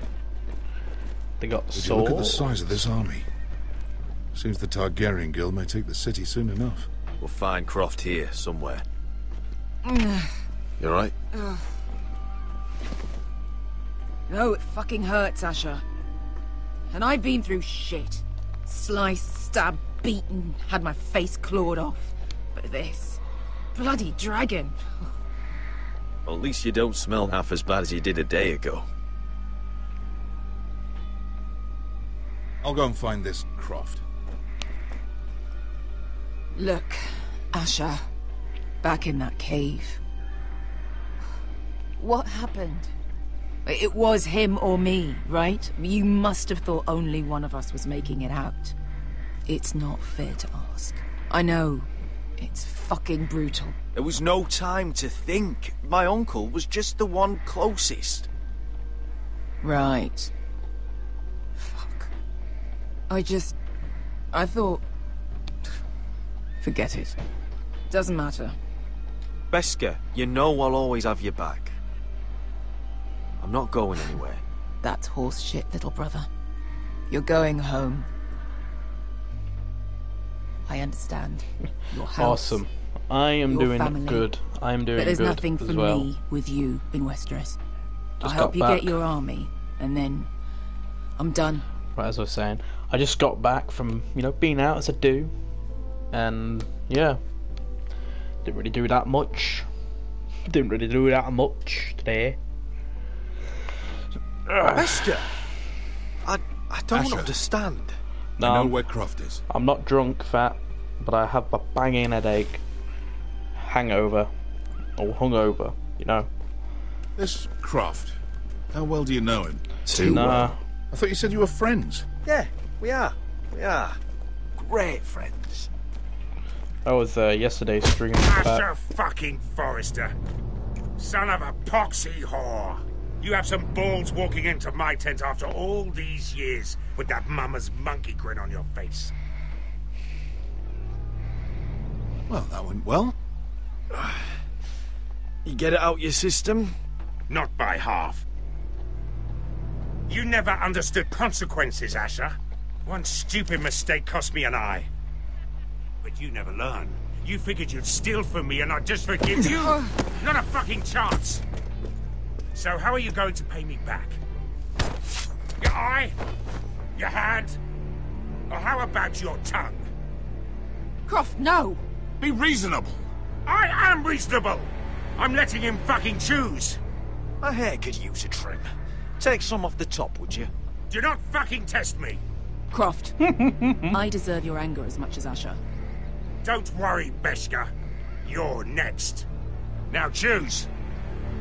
Speaker 1: They got
Speaker 4: Would you look at the size of this army? Seems the Targaryen Guild may take the city soon enough.
Speaker 6: We'll find Croft here, somewhere. You alright?
Speaker 5: No, oh, it fucking hurts, Asher. And I've been through shit. sliced, stabbed, beaten, had my face clawed off. But this... bloody dragon.
Speaker 37: Well, at least you don't smell half as bad as you did a day ago.
Speaker 4: I'll go and find this Croft.
Speaker 5: Look, Asher. Back in that cave. What happened? It was him or me, right? You must have thought only one of us was making it out. It's not fair to ask. I know. It's fucking brutal.
Speaker 6: There was no time to think. My uncle was just the one closest.
Speaker 5: Right. Fuck. I just... I thought... Forget it. Doesn't matter.
Speaker 6: Beskha, you know I'll always have your back. I'm not going anywhere.
Speaker 5: That's horse shit, little brother. You're going home. I understand. Your house.
Speaker 1: Awesome. I am doing
Speaker 5: family.
Speaker 1: good. I am doing good.
Speaker 5: But there's
Speaker 1: good
Speaker 5: nothing for
Speaker 1: well.
Speaker 5: me with you in Westeros. I'll
Speaker 1: Just
Speaker 5: help you
Speaker 1: back.
Speaker 5: get your army, and then I'm done.
Speaker 1: Right, as I was saying, I just got back from you know being out as I do, and yeah, didn't really do that much. Didn't really do that much today.
Speaker 6: Beskha! I, I don't
Speaker 4: Asher.
Speaker 6: understand.
Speaker 1: No,
Speaker 4: I know where Croft is.
Speaker 1: I'm not drunk, fat, but I have a banging headache, hangover, or hungover. You know.
Speaker 4: This Croft. How well do you know him?
Speaker 1: Too Nah. well.
Speaker 4: I thought you said you were friends.
Speaker 6: Yeah, we are. We are. Great friends.
Speaker 1: That was uh, yesterday's stream. Fat.
Speaker 38: Master fucking Forrester. Son of a poxy whore. You have some balls walking into my tent after all these years with that mama's monkey grin on your face.
Speaker 4: Well, that went well.
Speaker 6: You get it out your system?
Speaker 38: Not by half. You never understood consequences, Asher. One stupid mistake cost me an eye. But you never learn. You figured you'd steal from me and I'd just forgive you? Not a fucking chance. So how are you going to pay me back? Your eye? Your hand? Or how about your tongue?
Speaker 5: Croft, no!
Speaker 38: Be reasonable. I am reasonable! I'm letting him fucking choose.
Speaker 6: My hair could use a trim. Take some off the top, would you?
Speaker 38: Do not fucking test me.
Speaker 5: Croft, I deserve your anger as much as Asher.
Speaker 38: Don't worry, Beskha. You're next. Now choose.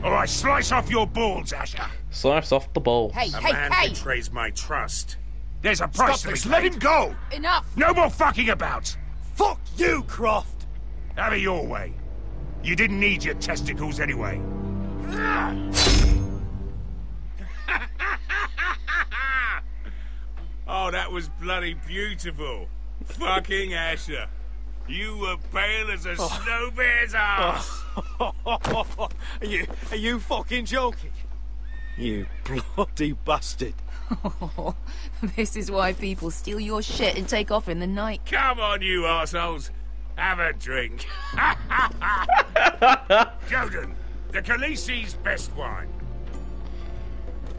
Speaker 38: Or I slice off your balls, Asher.
Speaker 1: Slice off the ball.
Speaker 5: Hey,
Speaker 38: a
Speaker 5: hey,
Speaker 38: man
Speaker 5: hey!
Speaker 38: betrays my trust. There's a price Stop to this. be Let him go.
Speaker 5: Enough!
Speaker 38: No more fucking about.
Speaker 6: Fuck you, Croft!
Speaker 38: Have it your way. You didn't need your testicles anyway. oh, that was bloody beautiful. Fucking Asher. You were pale as a oh. snow bear's ass.
Speaker 6: are you are you fucking joking? You bloody bastard.
Speaker 5: this is why people steal your shit and take off in the night.
Speaker 38: Come on, you assholes. Have a drink. Joden, the Khaleesi's best wine.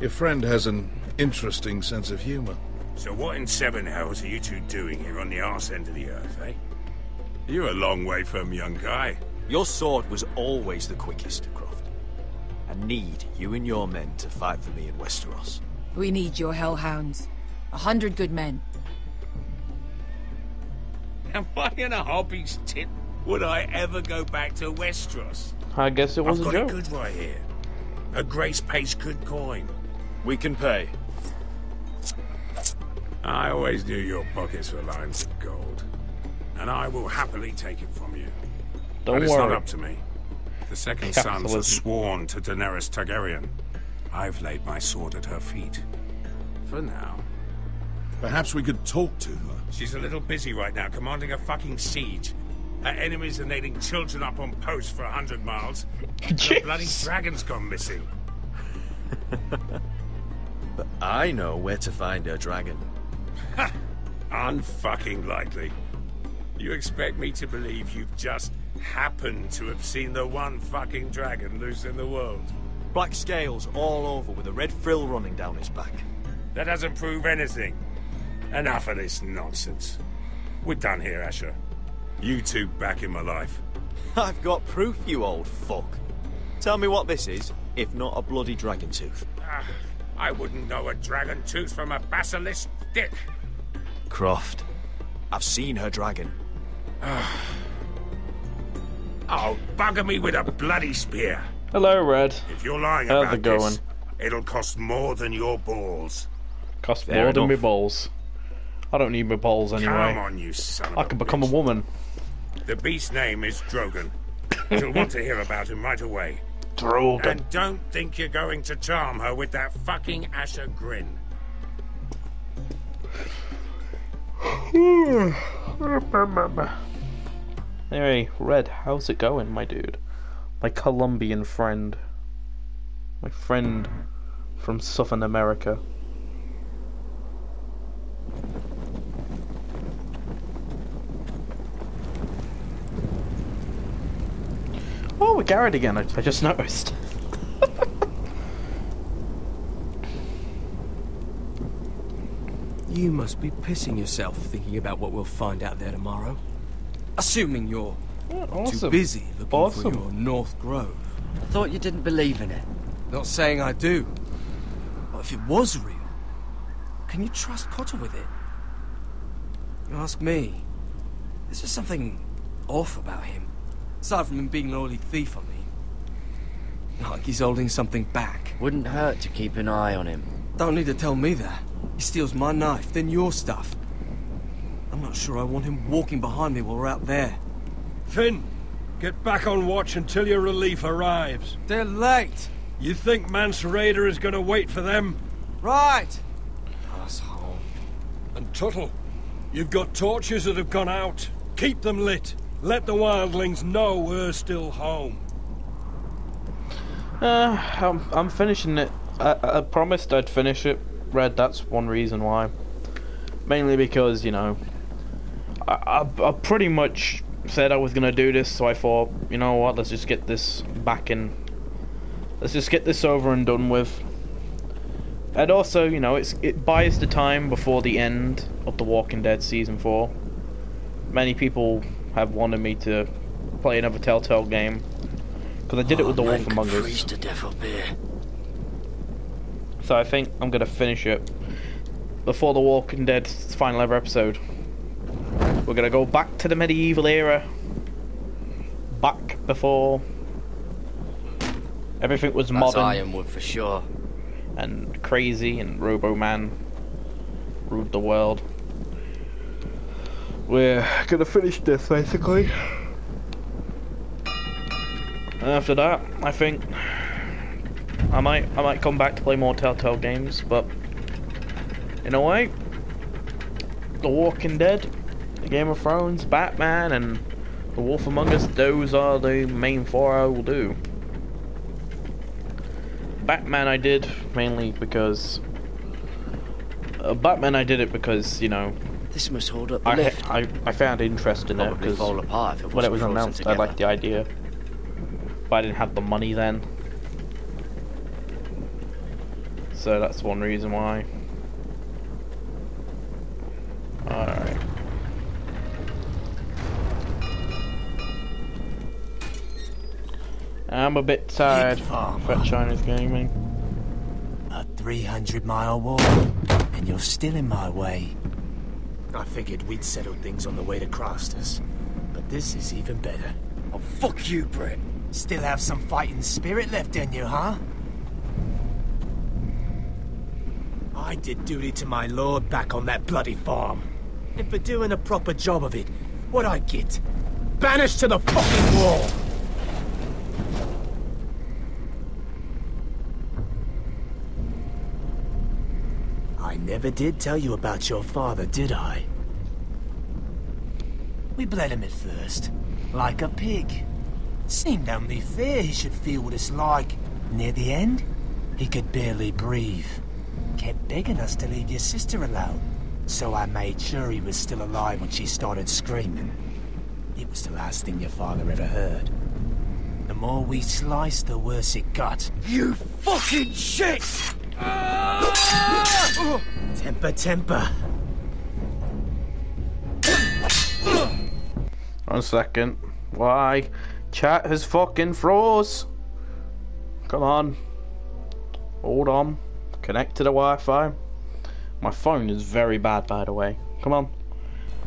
Speaker 4: Your friend has an interesting sense of humour.
Speaker 38: So what in seven hells are you two doing here on the arse end of the earth, eh? You're a long way from young guy.
Speaker 6: Your sword was always the quickest, Croft. I need you and your men to fight for me in Westeros.
Speaker 5: We need your hellhounds. A hundred good men.
Speaker 38: Am I in a hobby's tit? Would I ever go back to Westeros?
Speaker 1: I guess it was
Speaker 38: I've
Speaker 1: a
Speaker 38: got
Speaker 1: joke.
Speaker 38: it good right here. A Grace pays good coin.
Speaker 6: We can pay.
Speaker 38: I always knew your pockets were lined with gold. And I will happily take it from you.
Speaker 1: Don't
Speaker 38: but it's not up to me. The second sons
Speaker 1: Capitalism.
Speaker 38: are sworn to Daenerys Targaryen. I've laid my sword at her feet. For now.
Speaker 4: Perhaps we could talk to her.
Speaker 38: She's a little busy right now, commanding a fucking siege. Her enemies are nailing children up on posts for a hundred miles. the bloody dragon's gone missing.
Speaker 6: But I know where to find her dragon.
Speaker 38: Unfucking likely. You expect me to believe you've just happened to have seen the one fucking dragon loose in the world?
Speaker 6: Black scales all over with a red frill running down his back.
Speaker 38: That doesn't prove anything. Enough of this nonsense. We're done here, Asher. You two back in my life.
Speaker 6: I've got proof, you old fuck. Tell me what this is, if not a bloody dragon tooth.
Speaker 38: Ah, I wouldn't know a dragon tooth from a basilisk dick.
Speaker 6: Croft. I've seen her dragon.
Speaker 38: oh, bugger me with a bloody spear.
Speaker 1: Hello, Red.
Speaker 38: If you're lying
Speaker 1: How's
Speaker 38: about
Speaker 1: it going?
Speaker 38: this, it'll cost more than your balls.
Speaker 1: Cost
Speaker 38: Fair
Speaker 1: more than my balls. I don't need my balls anyway.
Speaker 38: Come on, you son of
Speaker 1: I
Speaker 38: a
Speaker 1: can become a woman.
Speaker 38: The beast's name is Drogon. You'll want to hear about him right away.
Speaker 1: Drogon.
Speaker 38: And don't think you're going to charm her with that fucking Asher grin.
Speaker 1: Anyway, Red, how's it going, my dude? My Colombian friend. My friend from Southern America. Oh, we're Gared again, I, I just noticed.
Speaker 39: You must be pissing yourself thinking about what we'll find out there tomorrow. Assuming you're too
Speaker 1: awesome.
Speaker 39: busy looking
Speaker 1: Awesome.
Speaker 39: for your North Grove.
Speaker 10: I thought you didn't believe in it.
Speaker 39: Not saying I do. But if it was real, can you trust Potter with it? You ask me. There's just something off about him. Aside from him being an oily thief, I mean. Like he's holding something back.
Speaker 10: Wouldn't hurt to keep an eye on him.
Speaker 39: Don't need to tell me that. He steals my knife, then your stuff. I'm not sure I want him walking behind me while we're out there.
Speaker 8: Finn, get back on watch until your relief arrives.
Speaker 39: They're late.
Speaker 8: You think Mance Rayder is going to wait for them?
Speaker 39: Right. Asshole.
Speaker 8: And Tuttle, you've got torches that have gone out. Keep them lit. Let the wildlings know we're still home.
Speaker 1: Uh, I'm, I'm finishing it. I, I promised I'd finish it, Red. That's one reason why. Mainly because, you know, I, I, I pretty much said I was going to do this, so I thought, you know what, let's just get this back in. Let's just get this over and done with. And also, you know, it's it buys the time before the end of The Walking Dead Season 4. Many people have wanted me to play another Telltale game. Because I did it with The
Speaker 10: Oh,
Speaker 1: Wolf Among Us.
Speaker 10: freeze to death up here.
Speaker 1: So I think I'm gonna finish it before the Walking Dead's final ever episode. We're gonna go back to the medieval era. Back before everything was
Speaker 10: That's
Speaker 1: modern
Speaker 10: Ironwood for sure.
Speaker 1: and crazy and Robo Man ruled the world. We're gonna finish this basically. And after that, I think I might I might come back to play more Telltale games, but in a way, The Walking Dead, The Game of Thrones, Batman, and The Wolf Among Us, those are the main four I will do. Batman I did mainly because uh, Batman I did it because you know
Speaker 10: This must hold up the
Speaker 1: I,
Speaker 10: lift.
Speaker 1: I I found interest in it
Speaker 10: Probably
Speaker 1: because
Speaker 10: fall apart it
Speaker 1: when it was announced I liked the idea, but I didn't have the money then. So that's one reason why. Alright. I'm a bit tired of that China's gaming.
Speaker 12: A 300 mile walk, and you're still in my way. I figured we'd settled things on the way to Craster's, but this is even better. Oh, fuck you, Britt. Still have some fighting spirit left in you, huh? I did duty to my lord back on that bloody farm. And for doing a proper job of it, what I get? Banished to the fucking wall! I never did tell you about your father, did I? We bled him at first, like a pig. Seemed only fair he should feel what it's like. Near the end, he could barely breathe. Kept begging us to leave your sister alone. So I made sure he was still alive when she started screaming. It was the last thing your father ever heard. The more we sliced, the worse it got. You fucking shit! Ah! Oh! Temper, temper.
Speaker 1: One second. Why? Chat has fucking froze. Come on. Hold on. Connect to the Wi-Fi. My phone is very bad, by the way. Come on.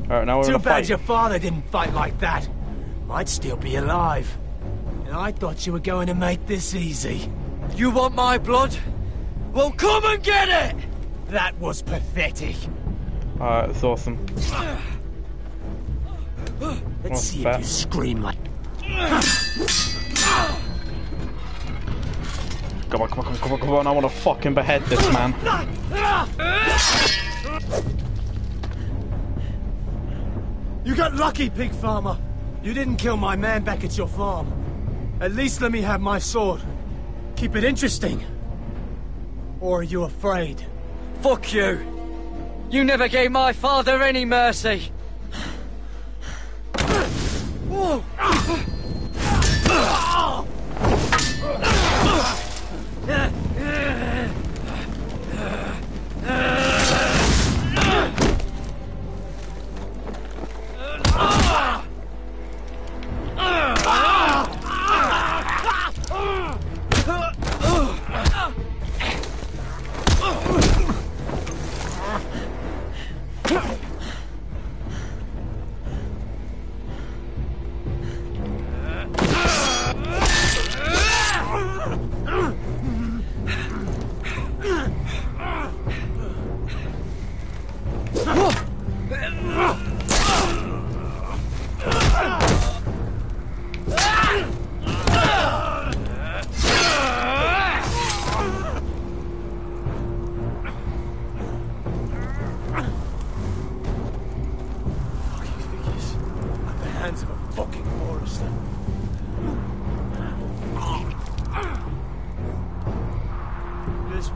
Speaker 1: All right, now we're
Speaker 15: Too bad
Speaker 1: fight.
Speaker 15: your father didn't fight like that. I'd still be alive. And I thought you were going to make this easy.
Speaker 10: You want my blood? Well, come and get it!
Speaker 15: That was pathetic.
Speaker 1: Alright, it's awesome.
Speaker 15: Let's
Speaker 1: What's
Speaker 15: see
Speaker 1: that?
Speaker 15: if you scream like.
Speaker 1: Come on, come on, come on, come on, come on. I want to fucking behead this man.
Speaker 15: You got lucky, pig farmer. You didn't kill my man back at your farm. At least let me have my sword. Keep it interesting. Or are you afraid?
Speaker 10: Fuck you! You never gave my father any mercy!
Speaker 15: At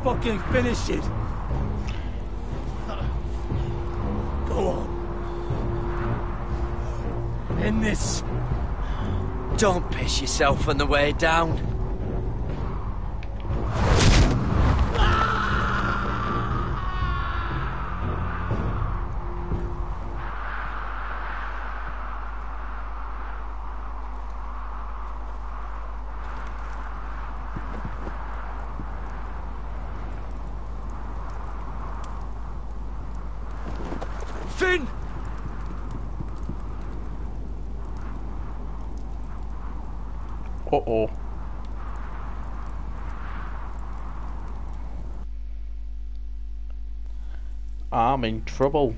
Speaker 15: fucking finish it. Go on. End this.
Speaker 10: Don't piss yourself on the way down.
Speaker 15: Finn!
Speaker 1: Uh-oh. I'm in trouble.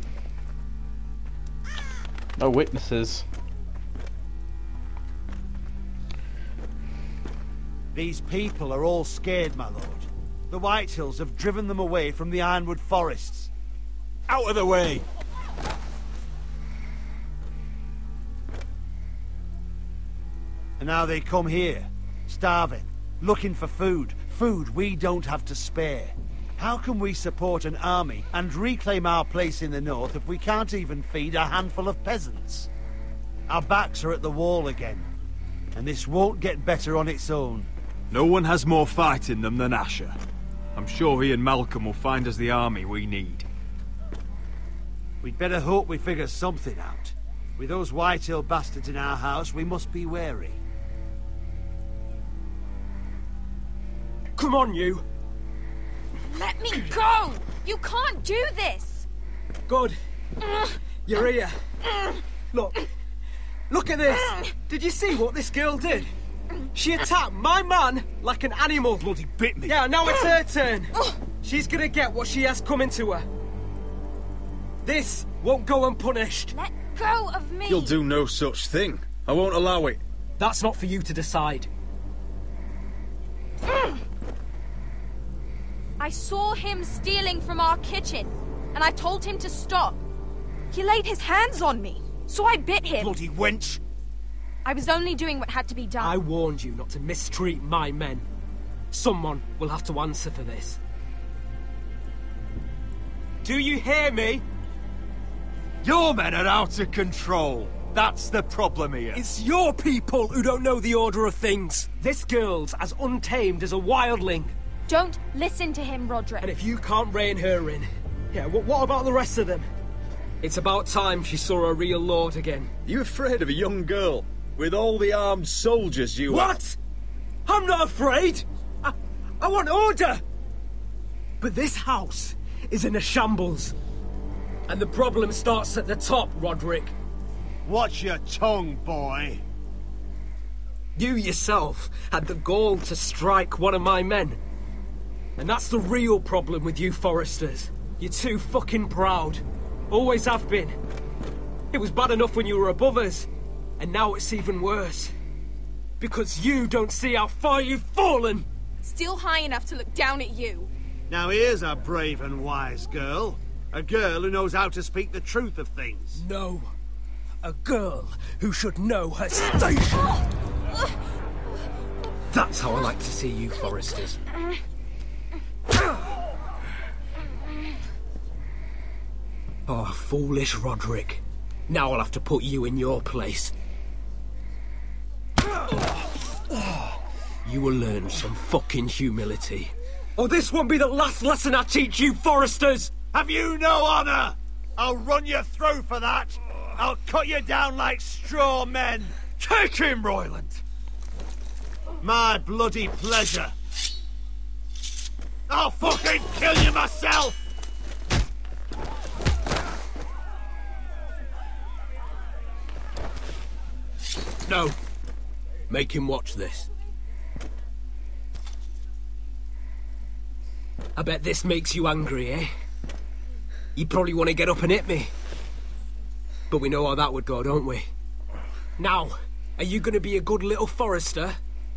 Speaker 1: No witnesses.
Speaker 23: These people are all scared, my lord. The Whitehills have driven them away from the Ironwood forests.
Speaker 40: Out of the way!
Speaker 23: And now they come here, starving, looking for food. Food we don't have to spare. How can we support an army and reclaim our place in the north if we can't even feed a handful of peasants? Our backs are at the wall again, and this won't get better on its own.
Speaker 25: No one has more fight in them than Asher. I'm sure he and Malcolm will find us the army we need.
Speaker 23: We'd better hope we figure something out. With those Whitehill bastards in our house, we must be wary.
Speaker 12: Come on, you.
Speaker 41: Let me go! You can't do this!
Speaker 12: Good. You're here. Look. Look at this. Did you see what this girl did? She attacked my man like an animal.
Speaker 23: Bloody bit me.
Speaker 12: Yeah, now it's her turn. She's gonna get what she has coming to her. This won't go unpunished.
Speaker 41: Let go of me!
Speaker 25: You'll do no such thing. I won't allow it.
Speaker 12: That's not for you to decide.
Speaker 41: I saw him stealing from our kitchen, and I told him to stop. He laid his hands on me, so I bit him.
Speaker 23: Bloody wench!
Speaker 41: I was only doing what had to be done.
Speaker 12: I warned you not to mistreat my men. Someone will have to answer for this. Do you hear me?
Speaker 25: Your men are out of control. That's the problem here.
Speaker 12: It's your people who don't know the order of things. This girl's as untamed as a wildling.
Speaker 41: Don't listen to him, Rodrik.
Speaker 12: And if you can't rein her in, yeah, wh- what about the rest of them? It's about time she saw a real lord again.
Speaker 42: You afraid of a young girl with all the armed soldiers you
Speaker 12: What? I'm not afraid! I, I want order! But this house is in a shambles. And the problem starts at the top, Rodrik.
Speaker 23: Watch your tongue, boy.
Speaker 12: You yourself had the gall to strike one of my men. And that's the real problem with you Forresters. You're too fucking proud. Always have been. It was bad enough when you were above us, and now it's even worse. Because you don't see how far you've fallen!
Speaker 41: Still high enough to look down at you.
Speaker 23: Now here's a brave and wise girl. A girl who knows how to speak the truth of things.
Speaker 12: No. A girl who should know her station. That's how I like to see you, Forresters. Uh, Oh, foolish Rodrik. Now I'll have to put you in your place. You will learn some fucking humility. Or this won't be the last lesson I teach you, Forresters!
Speaker 23: Have you no honor? I'll run you through for that. I'll cut you down like straw men.
Speaker 12: Take him, Royland!
Speaker 23: My bloody pleasure. I'll fucking kill you myself!
Speaker 12: No. Make him watch this. I bet this makes you angry, eh? You probably want to get up and hit me. But we know how that would go, don't we? Now, are you going to be a good little forester,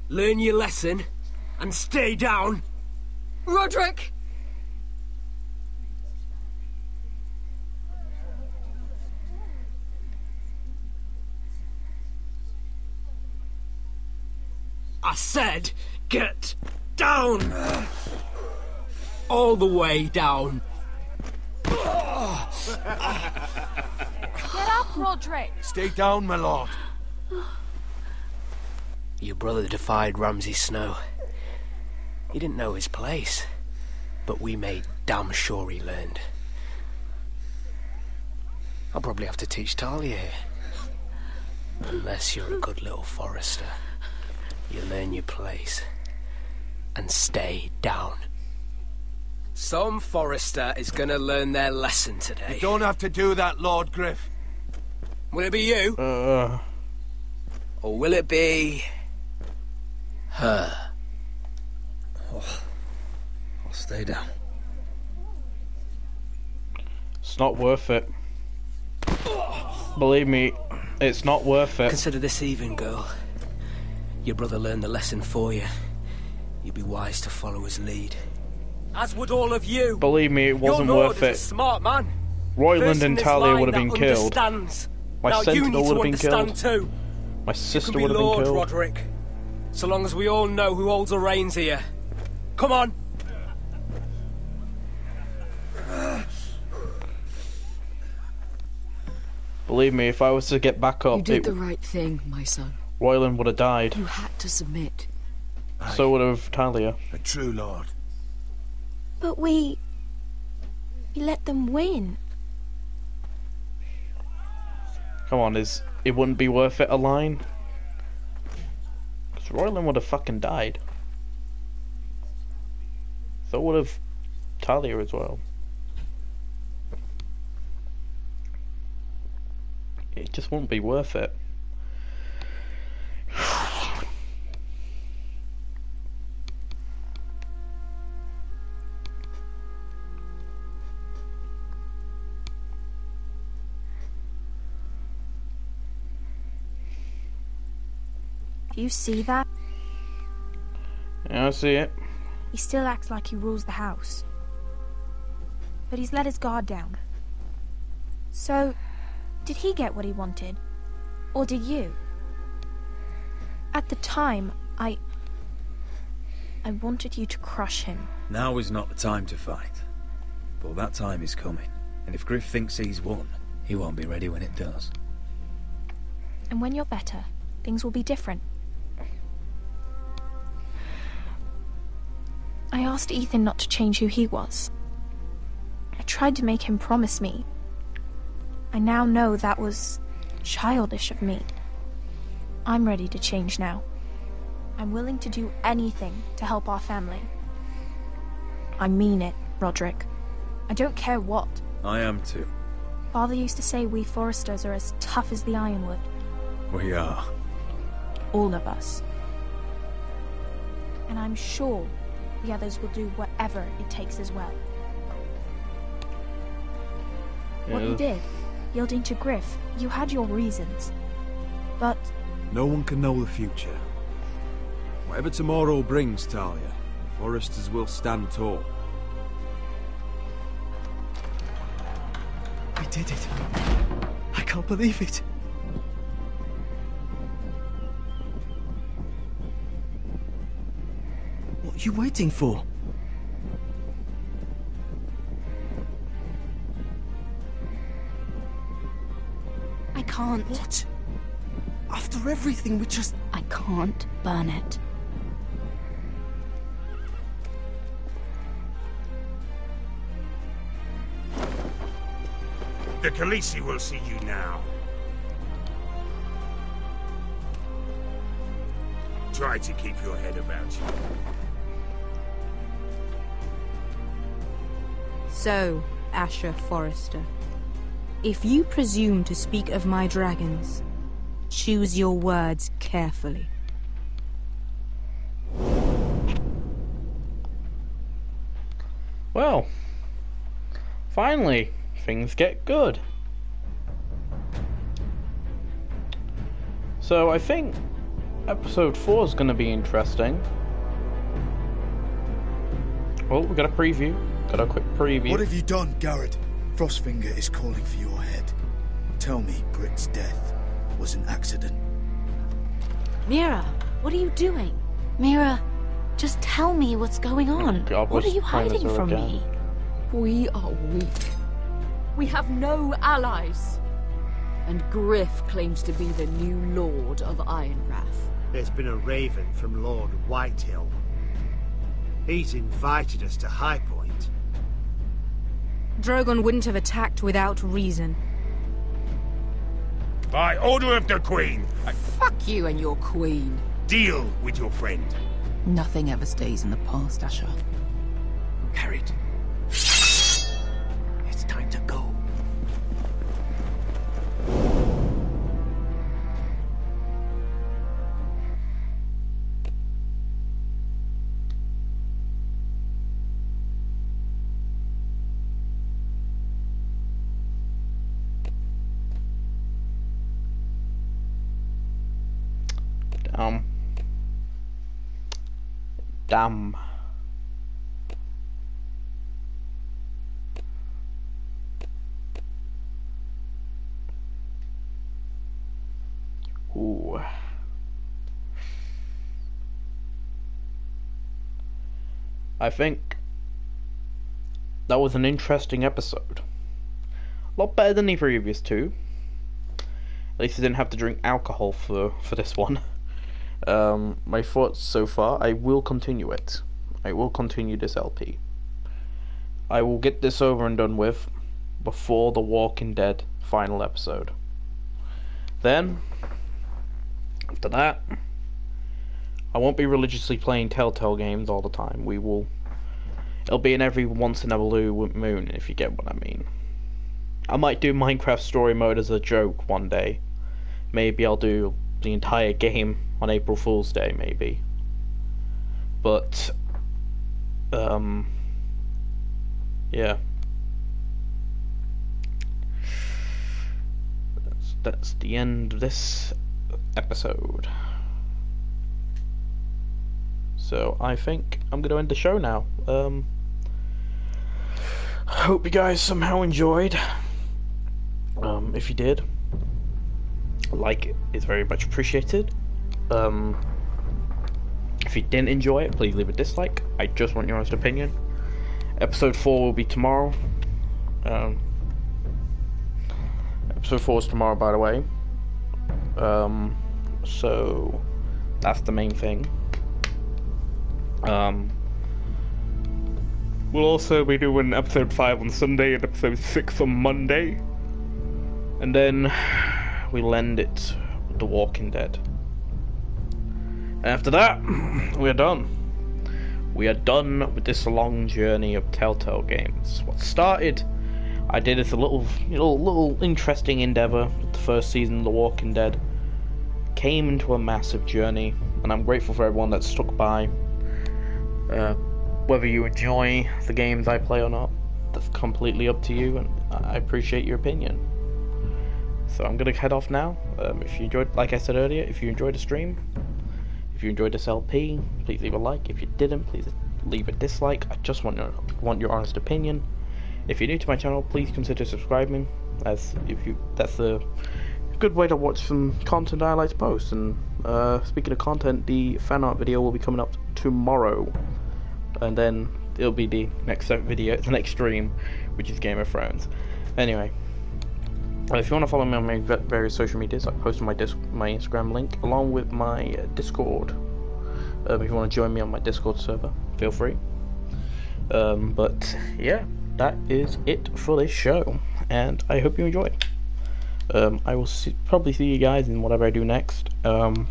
Speaker 12: learn your lesson, and stay down?
Speaker 41: Rodrik!
Speaker 12: I said, get down! All the way down.
Speaker 41: Get up, Rodrik!
Speaker 15: Stay down, my lord.
Speaker 43: Your brother defied Ramsay Snow. He didn't know his place, but we made damn sure he learned. I'll probably have to teach Talia here. Unless you're a good little forester. You learn your place. And stay down.
Speaker 12: Some forester is gonna learn their lesson today.
Speaker 15: You don't have to do that, Lord Gryff.
Speaker 12: Will it be you?
Speaker 1: Uh.
Speaker 12: Or will it be... her?
Speaker 42: Oh, I'll stay down.
Speaker 1: It's not worth it. Believe me, it's not worth it.
Speaker 43: Consider this even, girl. Your brother learned the lesson for you. You'd be wise to follow his lead.
Speaker 12: As would all of you.
Speaker 1: Believe me, it wasn't
Speaker 12: Your lord
Speaker 1: worth
Speaker 12: is a
Speaker 1: it.
Speaker 12: smart man.
Speaker 1: Royland and Talia would have been killed. My
Speaker 12: now you
Speaker 1: sentinel
Speaker 12: need
Speaker 1: would have been
Speaker 12: understand
Speaker 1: killed.
Speaker 12: too.
Speaker 1: My
Speaker 12: You
Speaker 1: sister
Speaker 12: can be
Speaker 1: would have been
Speaker 12: Lord
Speaker 1: killed.
Speaker 12: Rodrik. So long as we all know who holds the reins here. Come on.
Speaker 1: Believe me, if I was to get back up,
Speaker 24: You
Speaker 1: up,
Speaker 24: did
Speaker 1: it,
Speaker 24: the right thing, my son.
Speaker 1: Royland would have died.
Speaker 24: You had to submit.
Speaker 1: So would have Talia.
Speaker 15: A true lord.
Speaker 18: But we... We let them win.
Speaker 1: Come on, is it wouldn't be worth it a line? Because Royland would have fucking died. So would have Talia as well. It just wouldn't be worth it.
Speaker 18: Do you see that?
Speaker 1: Yeah, I see it.
Speaker 18: He still acts like he rules the house. But he's let his guard down. So, did he get what he wanted? Or did you? At the time, I. I wanted you to crush him.
Speaker 25: Now is not the time to fight. But that time is coming. And if Gryff thinks he's won, he won't be ready when it does.
Speaker 18: And when you're better, things will be different. I asked Ethan not to change who he was. I tried to make him promise me. I now know that was childish of me. I'm ready to change now. I'm willing to do anything to help our family. I mean it, Rodrik. I don't care what.
Speaker 15: I am too.
Speaker 18: Father used to say we foresters are as tough as the ironwood.
Speaker 15: We are.
Speaker 18: All of us. And I'm sure the others will do whatever it takes as well. What you did, yielding to Gryff, you had your reasons. But
Speaker 15: No one can know the future. Whatever tomorrow brings, Talia, the Forresters will stand tall.
Speaker 12: We did it. I can't believe it. What are you waiting for?
Speaker 17: I can't.
Speaker 12: What? After everything we just...
Speaker 17: I can't burn it.
Speaker 38: The Khaleesi will see you now. Try to keep your head about you.
Speaker 44: So, Asher Forrester, if you presume to speak of my dragons, choose your words carefully.
Speaker 1: Well, finally, things get good. So I think episode 4 is going to be interesting. Well, we got a preview. Got a quick preview.
Speaker 13: What have you done, Gared? Frostfinger is calling for your head. Tell me Britt's death was an accident.
Speaker 17: Mira, what are you doing? Mira, just tell me what's going on.
Speaker 24: God,
Speaker 17: what are you hiding from
Speaker 24: again?
Speaker 17: me?
Speaker 24: We are weak. We have no allies. And Gryff claims to be the new Lord of Ironrath.
Speaker 23: There's been a raven from Lord Whitehill. He's invited us to High Point.
Speaker 44: Drogon wouldn't have attacked without reason.
Speaker 38: By order of the Queen, I...
Speaker 24: Fuck you and your queen.
Speaker 38: deal with your friend.
Speaker 5: Nothing ever stays in the past, Asher.
Speaker 12: Carrot.
Speaker 1: Damn. Damn. Ooh. I think that was an interesting episode. A lot better than the previous two. At least I didn't have to drink alcohol for for this one. Um, my thoughts so far. I will continue it. I will continue this LP. I will get this over and done with before the Walking Dead final episode. Then, after that, I won't be religiously playing Telltale games all the time. We will. It'll be in every once in a blue moon, if you get what I mean. I might do Minecraft Story Mode as a joke one day. Maybe I'll do the entire game on April Fool's Day, maybe. But, um, yeah. That's, that's the end of this episode. So I think I'm going to end the show now. Um, hope you guys somehow enjoyed. Um, if you did, like is very much appreciated. Um, if you didn't enjoy it, please leave a dislike. I just want your honest opinion. Episode 4 will be tomorrow. Um, episode 4 is tomorrow, by the way. Um, so, that's the main thing. Um, we'll also be doing episode 5 on Sunday and episode 6 on Monday. And then we'll end it The Walking Dead. After that, we're done. We are done with this long journey of Telltale games. What started, I did as a little, little, little interesting endeavor. The first season of The Walking Dead came into a massive journey, and I'm grateful for everyone that stuck by. Uh, whether you enjoy the games I play or not, that's completely up to you, and I appreciate your opinion. So I'm gonna head off now. Um, if you enjoyed, like I said earlier, if you enjoyed the stream, if you enjoyed this LP, please leave a like. If you didn't, please leave a dislike. I just want your want your honest opinion. If you're new to my channel, please consider subscribing, as if you that's a good way to watch some content I like to post. And uh, speaking of content, the fan art video will be coming up tomorrow, and then it'll be the next video, the next stream, which is Game of Thrones. Anyway, if you want to follow me on my various social medias, I post my disc, my Instagram link along with my uh, Discord. Um, if you want to join me on my Discord server, feel free. Um, but yeah, that is it for this show, and I hope you enjoy. Um, I will see, probably see you guys in whatever I do next. Um,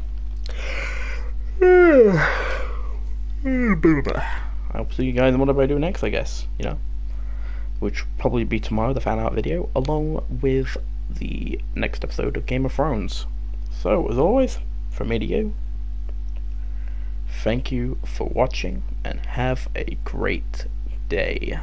Speaker 1: I'll see you guys in whatever I do next, I guess, you know. Which will probably be tomorrow, the fan art video, along with the next episode of Game of Thrones. So, as always, from me to you, thank you for watching and have a great day.